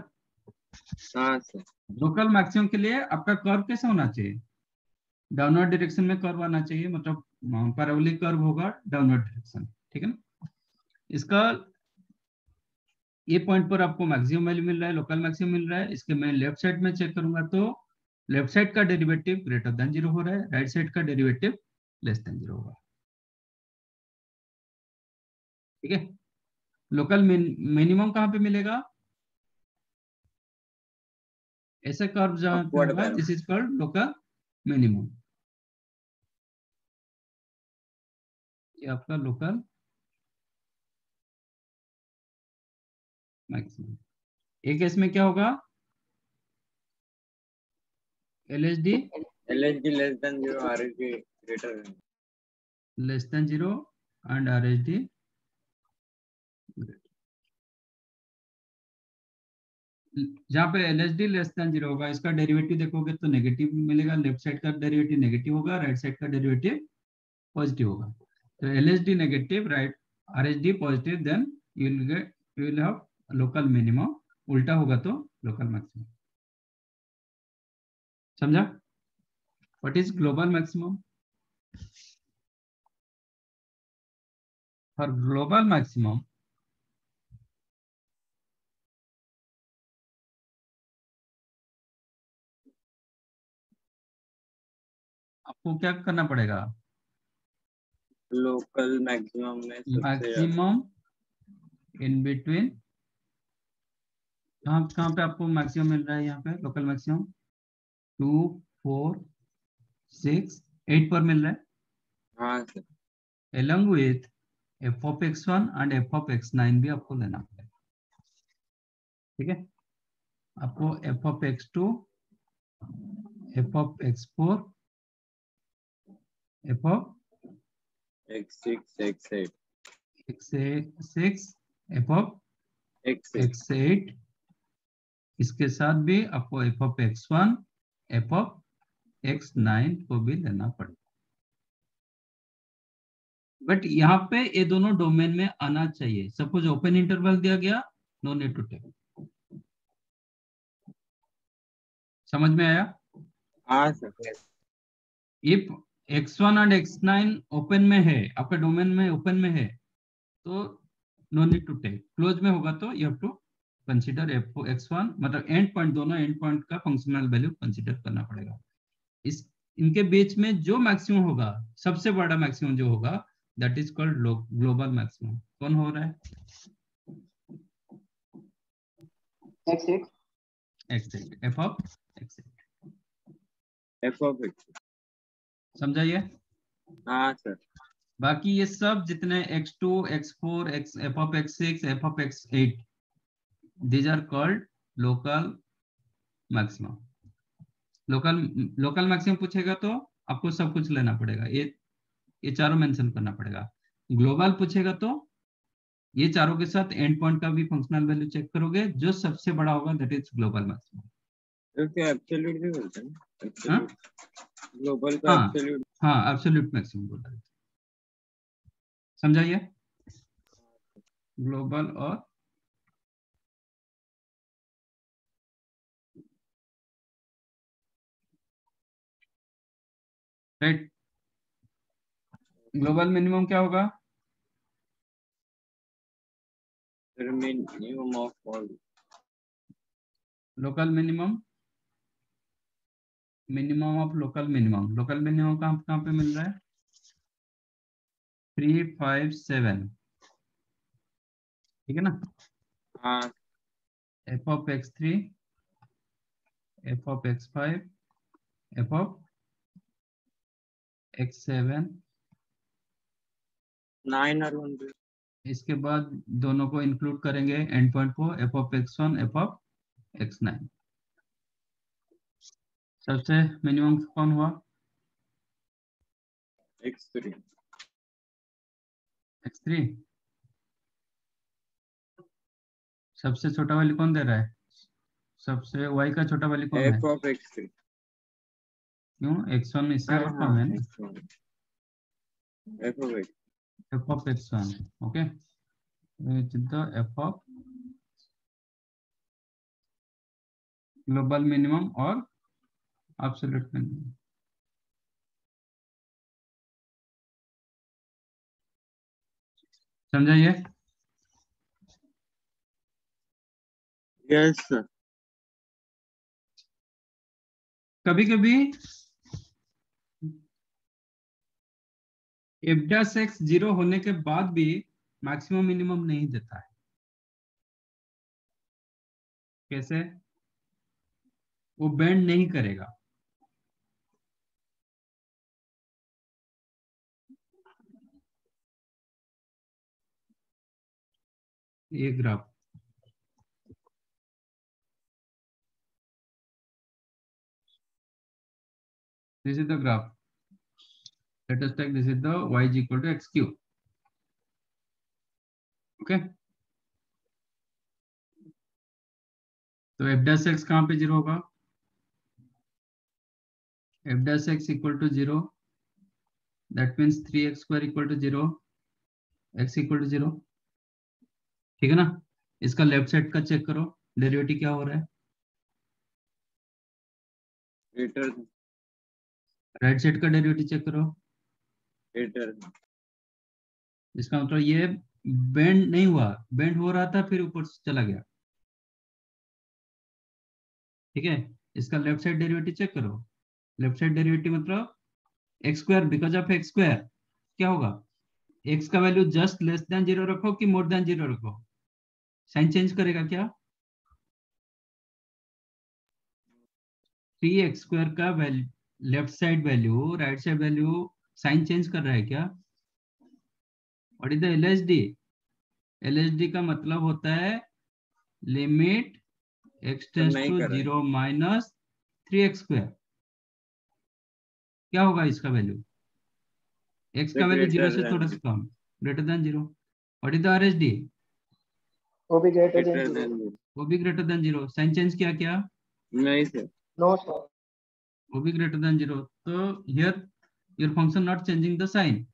हाँ सर लोकल मैक्सिमम के लिए आपका कर्व कैसा होना चाहिए? डाउनवर्ड डायरेक्शन में कर्व आना चाहिए मतलब पैराबोलिक कर्व होगा डाउनवर्ड डायरेक्शन ठीक है ना? इसका ये पॉइंट पर आपको मैक्सिमम वैल्यू मिल रहा है लोकल मैक्सिमम मिल रहा है इसके मैं लेफ़्ट साइड में चेक करूँगा तो लेफ़्ट साइड का डेरिवेटिव ग्रेटर देन ज़ीरो हो रहा है राइट साइड का डेरिवेटिव लेस देन ज़ीरो होगा। ठीक है? लोकल मिनिमम कहाँ पे मिलेगा? ऐसे कर्व जहाँ. This is called local minimum ये आपका लोकल मैक्सिमम एक केस में क्या होगा? L H D L H D less than zero R H D greater less than zero and R H D जहाँ पे L H D less than zero होगा इसका डेरिवेटिव देखोगे तो नेगेटिव मिलेगा लेफ़्ट साइड का डेरिवेटिव नेगेटिव होगा राइट साइड का डेरिवेटिव पॉजिटिव होगा। Right R H D positive then you will get you will have local minimum उल्टा होगा तो लोकल मैक्सिमम समझा? What is global maximum for global maximum, आपको क्या करना पड़ेगा? लोकल मैक्सिमम में मैक्सिमम इन बिटवीन कहाँ कहाँ पे आपको मैक्सिमम मिल रहा है यहाँ पे? Local maximum two four six eight पर मिल रहा है। हाँ sir along with f of x1 and f of x9 भी आपको लेना पड़ेगा ठीक है? आपको f of x2 f of x4 f of x six x eight x6 f of x six x8 इसके साथ भी आपको f of x1 f of x9 को भी लेना पड़ेगा। बट यहाँ पे ये दोनों डोमेन में आना चाहिए। सपोज़ ओपन इंटरवल दिया गया नो नीड टू टेक समझ में आया? हाँ sir. If x1 and x9 open में है आपके डोमेन में ओपन में है तो no need to take close में होगा तो you have to consider x1 मतलब एंड पॉइंट दोनों एंड पॉइंट का फंक्शनल वैल्यू कंसीडर करना पड़ेगा। इस इनके बीच में जो मैक्सिमम होगा सबसे बड़ा मैक्सिमम जो होगा that is called global maximum कौन हो रहा है? X six. x8 f of x8 f of x समझाइए? हाँ सर बाकी ये सब जितने x2 x4 x f of x6 f of x8 these are called local maximum. Local local maximum पूछेगा तो आपको सब कुछ लेना पड़ेगा। ये ये चारों मेंशन करना पड़ेगा। ग्लोबल पूछेगा तो ये चारों के साथ एंड पॉइंट का भी फंक्शनल वैल्यू चेक करोगे जो सबसे बड़ा होगा दैट इज़ ग्लोबल मैक्सिमम हैं हाँ? ग्लोबल का हाँ। एब्सोल्यूट हाँ एब्सोल्यूट मैक्सिमम बोल रहे थे समझाइए ग्लोबल और राइट ग्लोबल मिनिमम क्या होगा minimum of all local minimum minimum of local minimum local minimum कहाँ कहाँ पे मिल रहा है? थ्री फाइव सेवन ठीक है ना? हाँ। F of x3 f of x5 f of x7 nine और वन इसके बाद दोनों को इंक्लूड करेंगे एंड पॉइंट को f of x1 f of x9 सबसे मिनिमम कौन हुआ? एक्स थ्री x3 सबसे छोटा वैल्यू कौन दे रहा है? सबसे y का छोटा वैल्यू कौन है? x3 क्यों? X1 इससे हाँ, और कम है ना x1. f of x f of x1 okay? which is the f of global minimum और absolute minimum समझाइए? Sir. कभी कभी एफडा सेक्स ज़ीरो होने के बाद भी मैक्सिमम मिनिमम नहीं देता है। कैसे? वो बैंड नहीं करेगा। ये graph. This is the graph. Let us take this is the y is equal to x cube. Okay? तो एफ़ डैश एक्स कहाँ पे ज़ीरो होगा? Dash x equal to zero that means three x square equal to zero x equal to zero ठीक है ना? इसका लेफ़्ट साइड का चेक करो डेरिवेटिव क्या हो रहा है? राइट साइड का डेरिवेटिव चेक करो। Than इसका मतलब ये बेंड नहीं हुआ बेंड हो रहा था फिर ऊपर से चला गया। ठीक है? इसका लेफ़्ट साइड डेरिवेटिव चेक करो। लेफ़्ट साइड डेरिवेटिव मतलब x square because of x square क्या होगा? एक्स का value just less than zero रखो कि मोर देन ज़ीरो रखो? साइन चेंज करेगा क्या? थ्री एक्स स्क्वायर का value left side value right side value sign change कर रहा है क्या? What D L LSD D का मतलब होता है limit x tends to. Zero minus three x square क्या होगा इसका वैल्यू एक्स का वैल्यू ज़ीरो से थोड़ा सा कम ग्रेटर देन ज़ीरो और इधर आर द आरएसडी वो भी greater than greater zero. than zero. वो भी greater than zero sign change किया क्या? नहीं sir. No, sir. वो भी ग्रेटर देन ज़ीरो तो here your function not changing the sign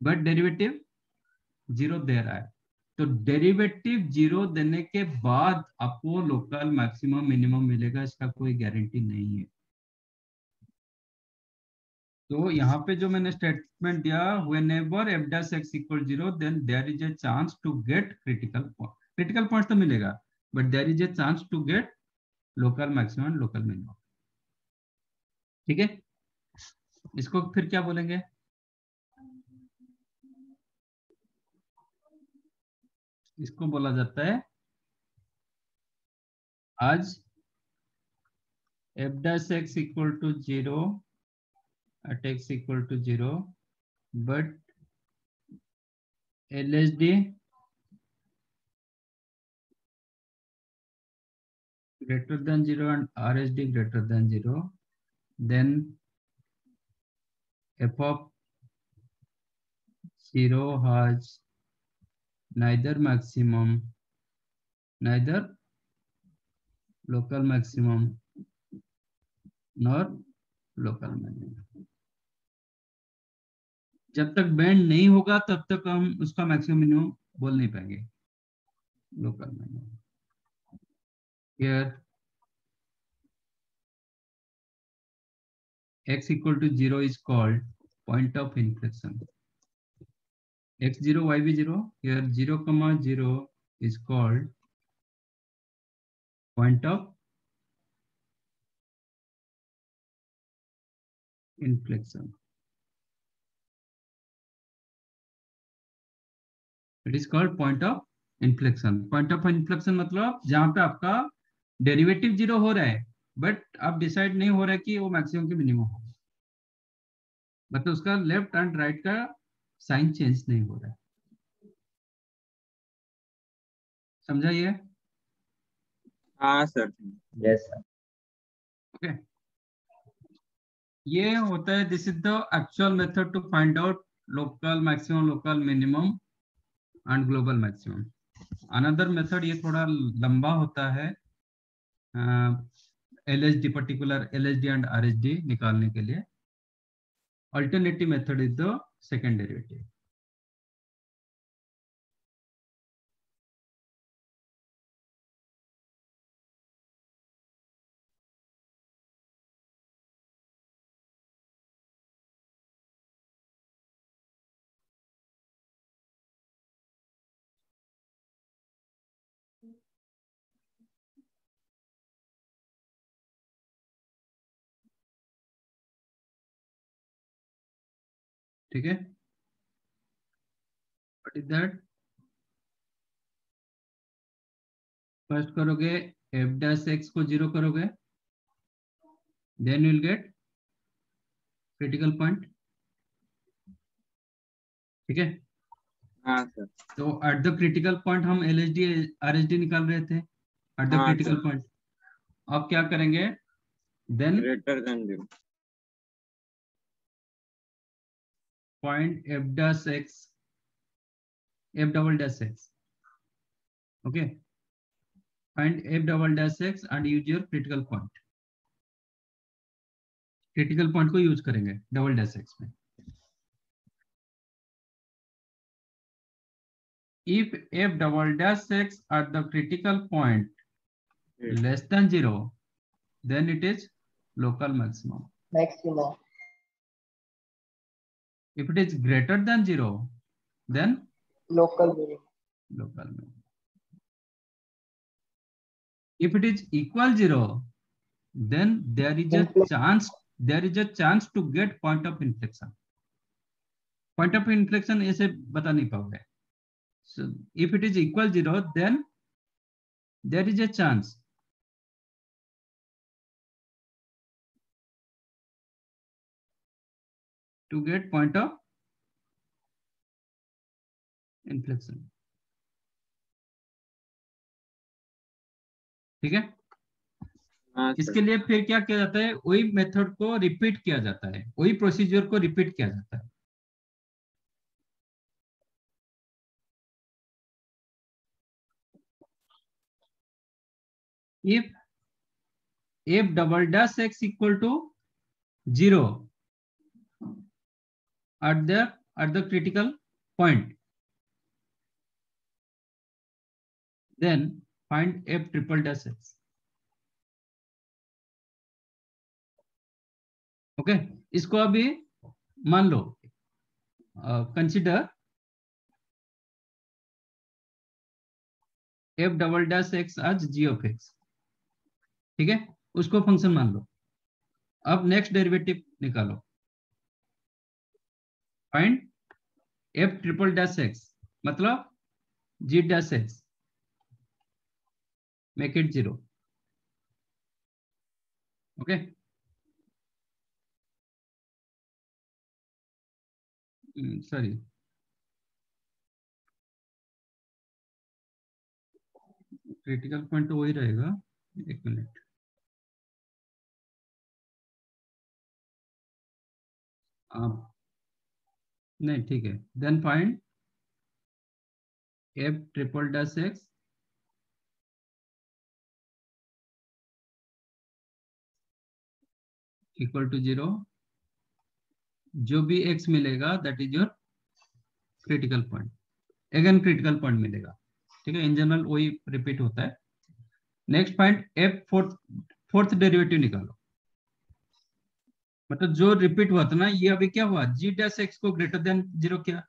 but derivative zero दे रहा है तो डेरिवेटिव ज़ीरो देने के बाद आपको लोकल मैक्सिमम मिनिमम मिलेगा इसका कोई गारंटी नहीं है. तो यहाँ पे जो मैंने स्टेटमेंट दिया whenever f dash x equal zero chance to get critical point critical point तो मिलेगा but there is a chance to get local maximum local minimum ठीक है? इसको फिर क्या बोलेंगे? इसको बोला जाता है, आज f dash x equal to zero at x equal to zero but LSD greater than zero and RSD greater than zero then f of zero has neither maximum neither local maximum nor local minimum जब तक बैंड नहीं होगा, तब तक हम उसका मैक्सिमम मिनिमम बोल नहीं पाएँगे। Local minimum x equal to zero is called point of inflection x zero y भी zero zero comma zero is called point of inflection it is called point of inflection. Point of inflection मतलब जहाँ पे आपका डेरिवेटिव ज़ीरो हो रहा है बट आप डिसाइड नहीं हो रहा है कि वो मैक्सिमम की मिनिमम हो। मतलब उसका लेफ़्ट एंड राइट का साइन चेंज नहीं हो रहा है। समझा ये हाँ sir Yes, sir. ओके ये होता है this is the actual method to find out local maximum local minimum and global maximum another method ये थोड़ा लंबा होता है L H D particular L H D and R H D निकालने के लिए। Alternative method is the second derivative ठीक है? वट इज़ दैट फ़र्स्ट करोगे एफ़ डैश एक्स को ज़ीरो करोगे then will get critical point ठीक है? हाँ सर तो एट द क्रिटिकल पॉइंट हम L H D R H D निकाल रहे थे। एट द क्रिटिकल पॉइंट अब क्या करेंगे? Then greater than zero point f dash x f double dash x okay find f double dash x and use your critical point critical point को यूज़ करेंगे डबल डैश एक्स में if f double dash x at the critical point Yes. less than zero then it is local maximum Maximum. If it is greater than zero then Local minimum. local minimum. If it is equal zero, then there is a chance there is a chance to get point of inflection. Point of inflection ऐसे बता नहीं पाओगे. So if it is equal zero, then there is a chance. To get point of inflection. ठीक है? हाँ इसके लिए फिर क्या किया जाता है? वही मेथड को रिपीट किया जाता है। वही प्रोसीजर को रिपीट किया जाता है। If f double dash x equal to zero at the at the critical point. Then find f triple dash x. Okay okay? इसको अभी मान लो consider f double dash x as g of x ठीक है? उसको फ़ंक्शन मान लो। अब नेक्स्ट डेरिवेटिव निकालो। Find f triple dash x मतलब g dash x make it zero okay sorry critical point तो वही रहेगा। एक मिनट आप नहीं, ठीक है। Then find f triple dash x equal to zero जो भी x मिलेगा that is your critical point again critical point मिलेगा। ठीक है इन जनरल वही रिपीट होता है। Next point f fourth fourth derivative निकालो। मतलब जो रिपीट हुआ था ना, ये अभी क्या हुआ? जी डैश एक्स को ग्रेटर देन ज़ीरो किया।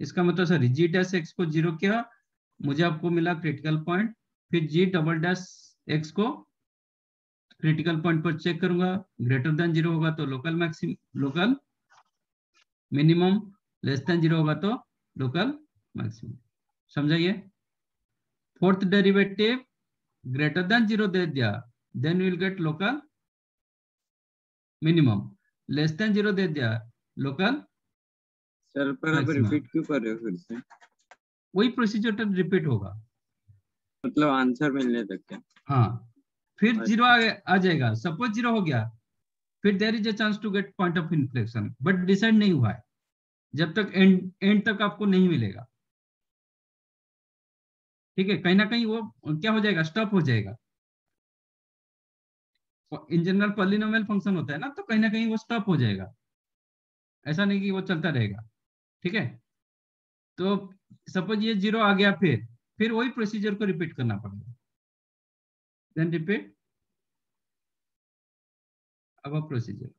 इसका मतलब सॉरी जी डैश एक्स को ज़ीरो किया, मुझे आपको मिला क्रिटिकल पॉइंट फिर जी डबल डैश एक्स को क्रिटिकल पॉइंट पर चेक करूँगा ग्रेटर देन ज़ीरो होगा तो local maximum local minimum less than zero होगा तो लोकल मैक्सिमम समझाइए? Fourth derivative greater than zero दे दिया then will get local minimum. Less than zero दे दिया। लोकल? सर पर आप रिपीट क्यों कर रहे हो फिर से? वही प्रोसीजर रिपीट होगा। मतलब आंसर मिलने तक क्या? हाँ। फिर अच्छा। ज़ीरो आ जाएगा। सपोज़ ज़ीरो हो गया फिर there is a chance to get point of inflection but decide नहीं हुआ है। जब तक एंड एंड तक आपको नहीं मिलेगा। ठीक है? कहीं ना कहीं वो क्या हो जाएगा? स्टॉप हो जाएगा। इन जनरल पॉलिनोमियल फ़ंक्शन होता है ना तो कहीं ना कहीं वो स्टॉप हो जाएगा। ऐसा नहीं कि वो चलता रहेगा। ठीक है? तो सपोज़ ये ज़ीरो आ गया फिर फिर वही प्रोसीजर को रिपीट करना पड़ेगा। देन रिपीट अब प्रोसीजर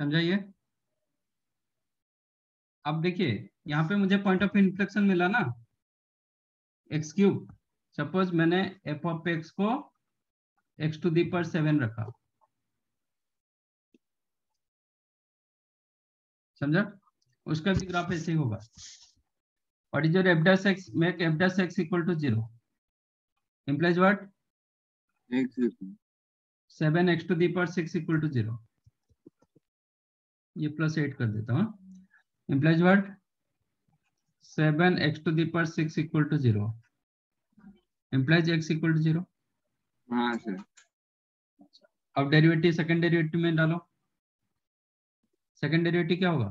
समझाइए? अब देखिए यहाँ पे मुझे पॉइंट ऑफ़ इन्फ्लेक्शन मिला ना। एक्स क्यूब सपोज़ मैंने एफ़ ऑफ़ एक्स को एक्स टू दी पर सेवन रखा। समझा? उसका भी ग्राफ ऐसे ही होगा। f dash x make f dash x equal to 0 implies what? X equal 7 x to the power 6 equal to 0 ये प्लस एट कर देता हूँ। Implies what? 7 x to the power 6 equal to 0 implies x equal to 0 हाँ सर अब डेरिवेटिव सेकंड डेरिवेटिव में डालो। सेकंड डेरिवेटिव क्या होगा?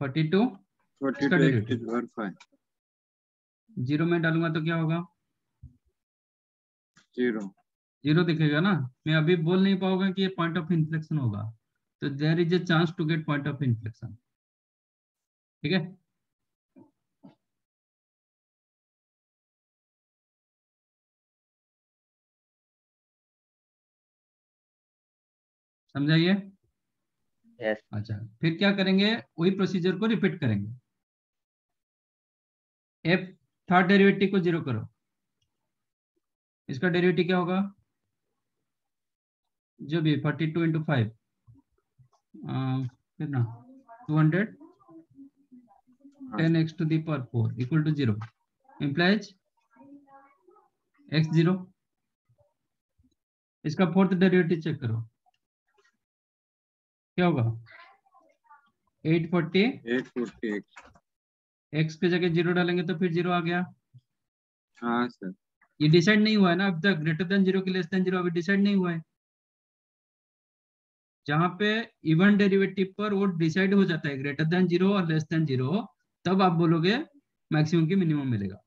42 फोर्टी इसका two x derivative. Two power five zero में डालूँगा तो क्या होगा? ज़ीरो ज़ीरो दिखेगा ना? मैं अभी बोल नहीं पाऊँगा कि ये पॉइंट ऑफ़ इन्फ्लेक्शन होगा। तो there is a chance to get point of inflection ठीक है? समझाइए? यस अच्छा फिर क्या करेंगे? वही प्रोसीजर को रिपीट करेंगे। एफ़ थर्ड डेरिवेटिव को ज़ीरो करो। इसका डेरिवेटिव क्या होगा? जो भी फोर्टी टू इंटू फाइव कितना two hundred ten x to the power four equal to zero implies x zero इसका फोर्थ डेरिवेटिव चेक करो। क्या होगा? Eight forty eight forty x x के जगह ज़ीरो डालेंगे तो फिर ज़ीरो आ गया। हाँ सर ये डिसाइड नहीं हुआ है ना? अब तक ग्रेटर देन ज़ीरो के लेस देन ज़ीरो अभी डिसाइड नहीं हुआ है। जहाँ पे इवन डेरिवेटिव पर वो डिसाइड हो जाता है ग्रेटर देन ज़ीरो और लेस देन ज़ीरो तब आप बोलोगे मैक्सिमम की मिनिमम मिलेगा।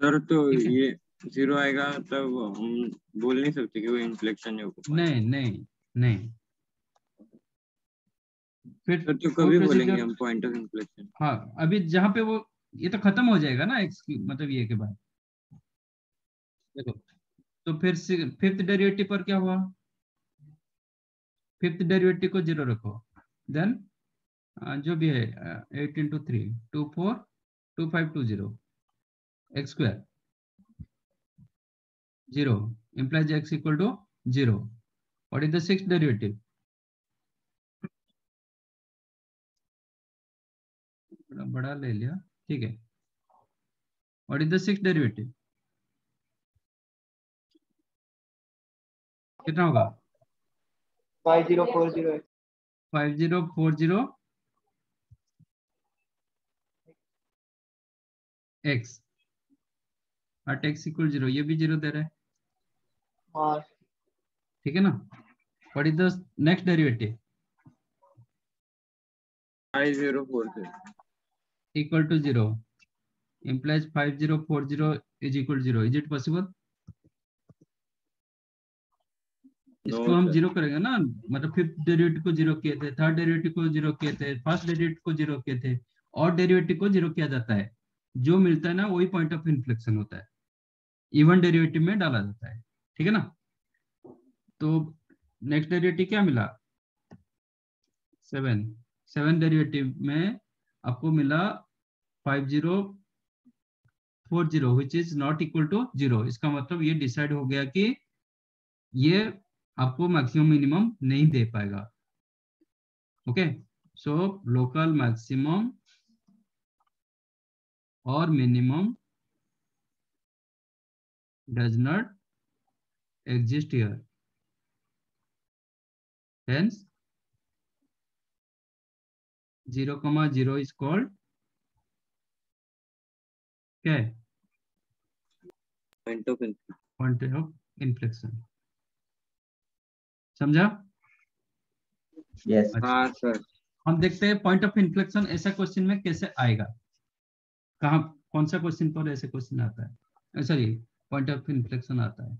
सर तो ये ज़ीरो आएगा तब हम बोल नहीं सकते कि वो इन्फ्लेक्शन है नहीं नहीं नहीं। फिर तो वो कभी बोलेंगे हम पॉइंट ऑफ़ इन्फ्लेक्शन हाँ अभी जहाँ पे वो ये तो खत्म हो जाएगा ना एक्स की मतलब ये के बाद। देखो तो फिर फिफ्थ डेरिवेटिव पर क्या हुआ? फिफ्थ डेरिवेटिव को ज़ीरो रखो। देन जो भी है eight into three two four two five two zero x square zero implies x equal to zero what is the six derivative बड़ा ले लिया, ठीक है। What is the six derivative कितना होगा? Five zero four zero five zero four zero x at x equal zero ये भी ज़ीरो दे रहा है। हाँ। ठीक है ना? What is the next derivative five zero four sir equal to zero. Implies 5040 is equal to zero. Is it possible? इसको हम ज़ीरो करेंगे ना मतलब फिफ्थ डेरिवेटिव को ज़ीरो किए थे थर्ड डेरिवेटिव को ज़ीरो किए थे फ़र्स्ट डेरिवेटिव को ज़ीरो किए थे और डेरिवेटिव को ज़ीरो किया जाता है। जो मिलता है ना वही पॉइंट ऑफ़ इन्फ्लेक्शन होता है। इवन डेरिवेटिव में डाला जाता है ठीक है ना? तो नेक्स्ट डेरिवेटिव क्या मिला? सेवन सेवन डेरिवेटिव में आपको मिला five zero four zero which is not equal to zero इसका मतलब ये डिसाइड हो गया कि ये आपको मैक्सिमम मिनिमम नहीं दे पाएगा। ओके सो लोकल मैक्सिमम और minimum does not exist here hence 0 comma 0 is called क्या point of point of inflection समझा? Yes. हाँ सर हम देखते हैं पॉइंट ऑफ़ इन्फ्लेक्शन ऐसा क्वेश्चन में कैसे आएगा? कहाँ कौन सा क्वेश्चन पर ऐसे क्वेश्चन आता है? सॉरी पॉइंट ऑफ़ इन्फ्लेक्शन आता है।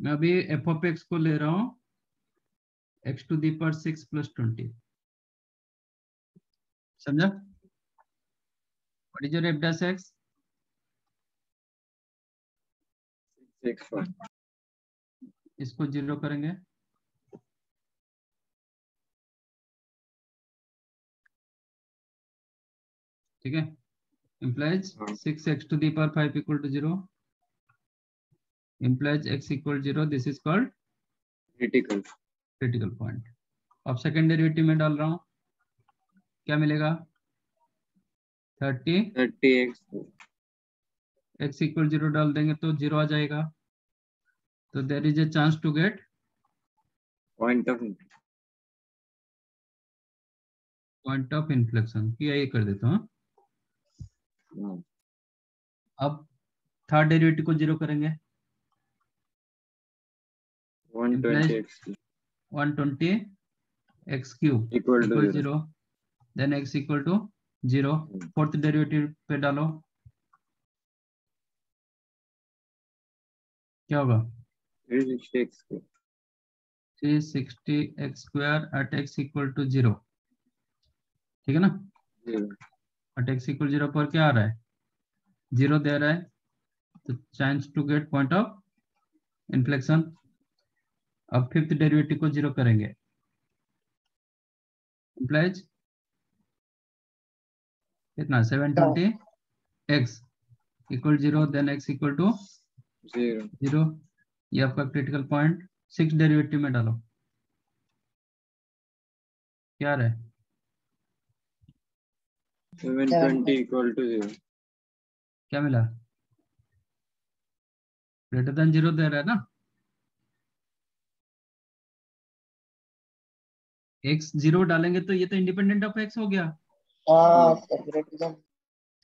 मैं अभी एफ़ ऑफ़ एक्स को ले रहा हूँ। एक्स टू दी पर सिक्स प्लस ट्वेंटी समझा? What is your f dash x इसको ज़ीरो करेंगे। ठीक है? Implies six x to the power five equal to zero implies x equal zero this is called critical critical point अब सेकेंड डेरिवेटिव में डाल रहा हूँ। क्या मिलेगा? Thirty thirty x x equal zero डाल देंगे तो ज़ीरो आ जाएगा। तो there is a chance to get point of point of inflection किया ये कर देता हूँ अब थर्ड डेरिवेटिव को ज़ीरो करेंगे one twenty x 120 x cube equal to equal zero zero. then x equal to zero. Fourth derivative पे डालो। क्या होगा? Three sixty x square at x equal to zero ठीक है ना? एट एक्स इक्वल ज़ीरो पर क्या आ रहा है? ज़ीरो दे रहा है तो chance to get point of inflection अब फिफ्थ डेरिवेटिव को ज़ीरो करेंगे। Implies कितना? Seven twenty x equal zero then x equal to zero zero ये आपका क्रिटिकल पॉइंट सिक्स डेरिवेटिव में डालो। क्या रहा है? Seven twenty equal to zero क्या मिला? ग्रेटर देन ज़ीरो दे रहा है ना? एक्स ज़ीरो डालेंगे तो ये तो इंडिपेंडेंट ऑफ़ एक्स हो गया।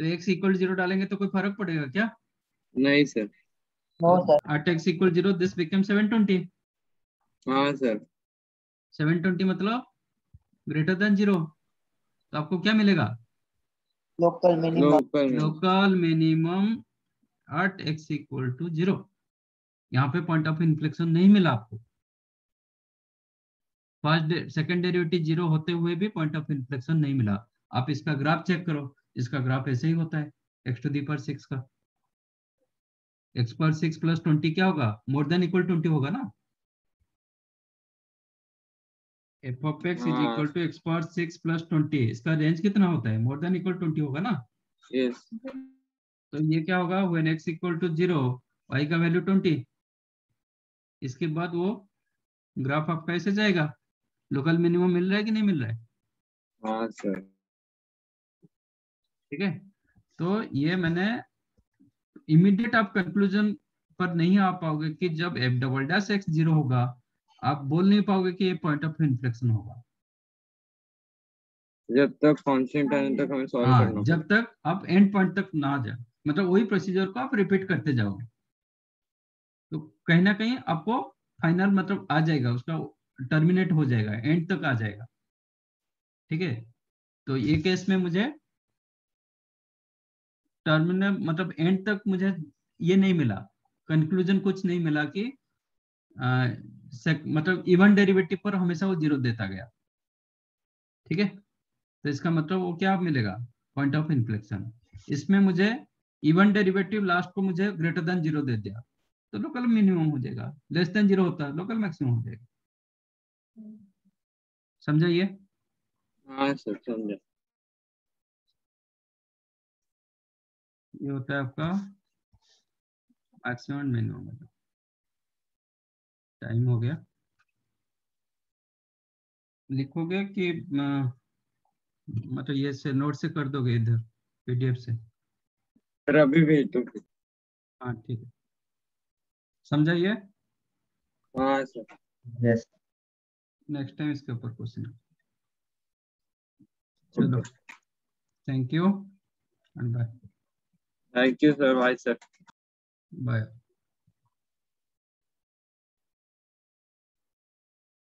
तो एक्स इक्वल ज़ीरो डालेंगे तो कोई फ़र्क पड़ेगा क्या? नहीं sir no sir. At x equal zero this become seven हाँ सर। सेवन ट्वेंटी मतलब ग्रेटर देन ज़ीरो तो आपको क्या मिलेगा? Local minimum local local minimum at x equal to zero. यहाँ पे पॉइंट ऑफ़ इन्फ्लेक्शन नहीं मिला आपको। फ़र्स्ट सेकंड डेरिवेटिव ज़ीरो होते हुए भी पॉइंट ऑफ़ इन्फ्लेक्शन नहीं मिला। आप इसका ग्राफ चेक करो। इसका ग्राफ ऐसे ही होता है। एक्स टू दी पर सिक्स का। एक्स पर सिक्स प्लस ट्वेंटी क्या होगा? मोर देन इक्वल ट्वेंटी होगा ना? F of x is. Equal to x पर सिक्स प्लस ट्वेंटी इसका रेंज कितना होता है? मोर देन इक्वल ट्वेंटी होगा ना? यस तो ये क्या होगा? When x equal to zero y का वैल्यू ट्वेंटी इसके बाद वो ग्राफ आपका ऐसे जाएगा। लोकल मिनिमम मिल रहा है कि नहीं मिल रहा है? हाँ सर ठीक है? तो ये मैंने इमीडिएट आप कंक्लूजन पर नहीं आ पाओगे कि जब F double dash x zero होगा आप बोल नहीं पाओगे कि ये पॉइंट ऑफ़ इन्फ्लेक्शन होगा। जब तक कांस्टेंट आने तक हमें सॉल्व हाँ करना जब तक आप एंड पॉइंट तक ना आ जाए। मतलब वही प्रोसीजर को आप रिपीट करते जाओगे। तो कहीं ना कहीं आपको फाइनल मतलब आ जाएगा उसका टर्मिनेट हो जाएगा एंड तक आ जाएगा। ठीक है? तो ये केस में मुझे टर्मिनल मतलब एंड तक मुझे ये नहीं मिला। कंक्लूजन कुछ नहीं मिला कि आ, मतलब इवन डेरिवेटिव पर हमेशा वो ज़ीरो देता गया। ठीक है? तो इसका मतलब वो क्या मिलेगा? पॉइंट ऑफ़ इन्फ्लेक्शन इसमें मुझे इवन डेरिवेटिव लास्ट को मुझे ग्रेटर देन ज़ीरो दे दिया। तो लोकल मिनिमम हो जाएगा। लेस देन ज़ीरो होता है लोकल मैक्सिमम हो जाएगा। समझा ये हाँ सर समझा। ये होता है आपका मैक्सिमम मिनिमम टाइम हो गया। लिखोगे कि मतलब ये से नोट से कर दोगे इधर पीडीएफ से? सर अभी भेज दो हाँ ठीक है। समझाइए? हाँ सर। यस नेक्स्ट टाइम इसके ऊपर क्वेश्चन चलो। Thank you and bye thank you sir bye sir bye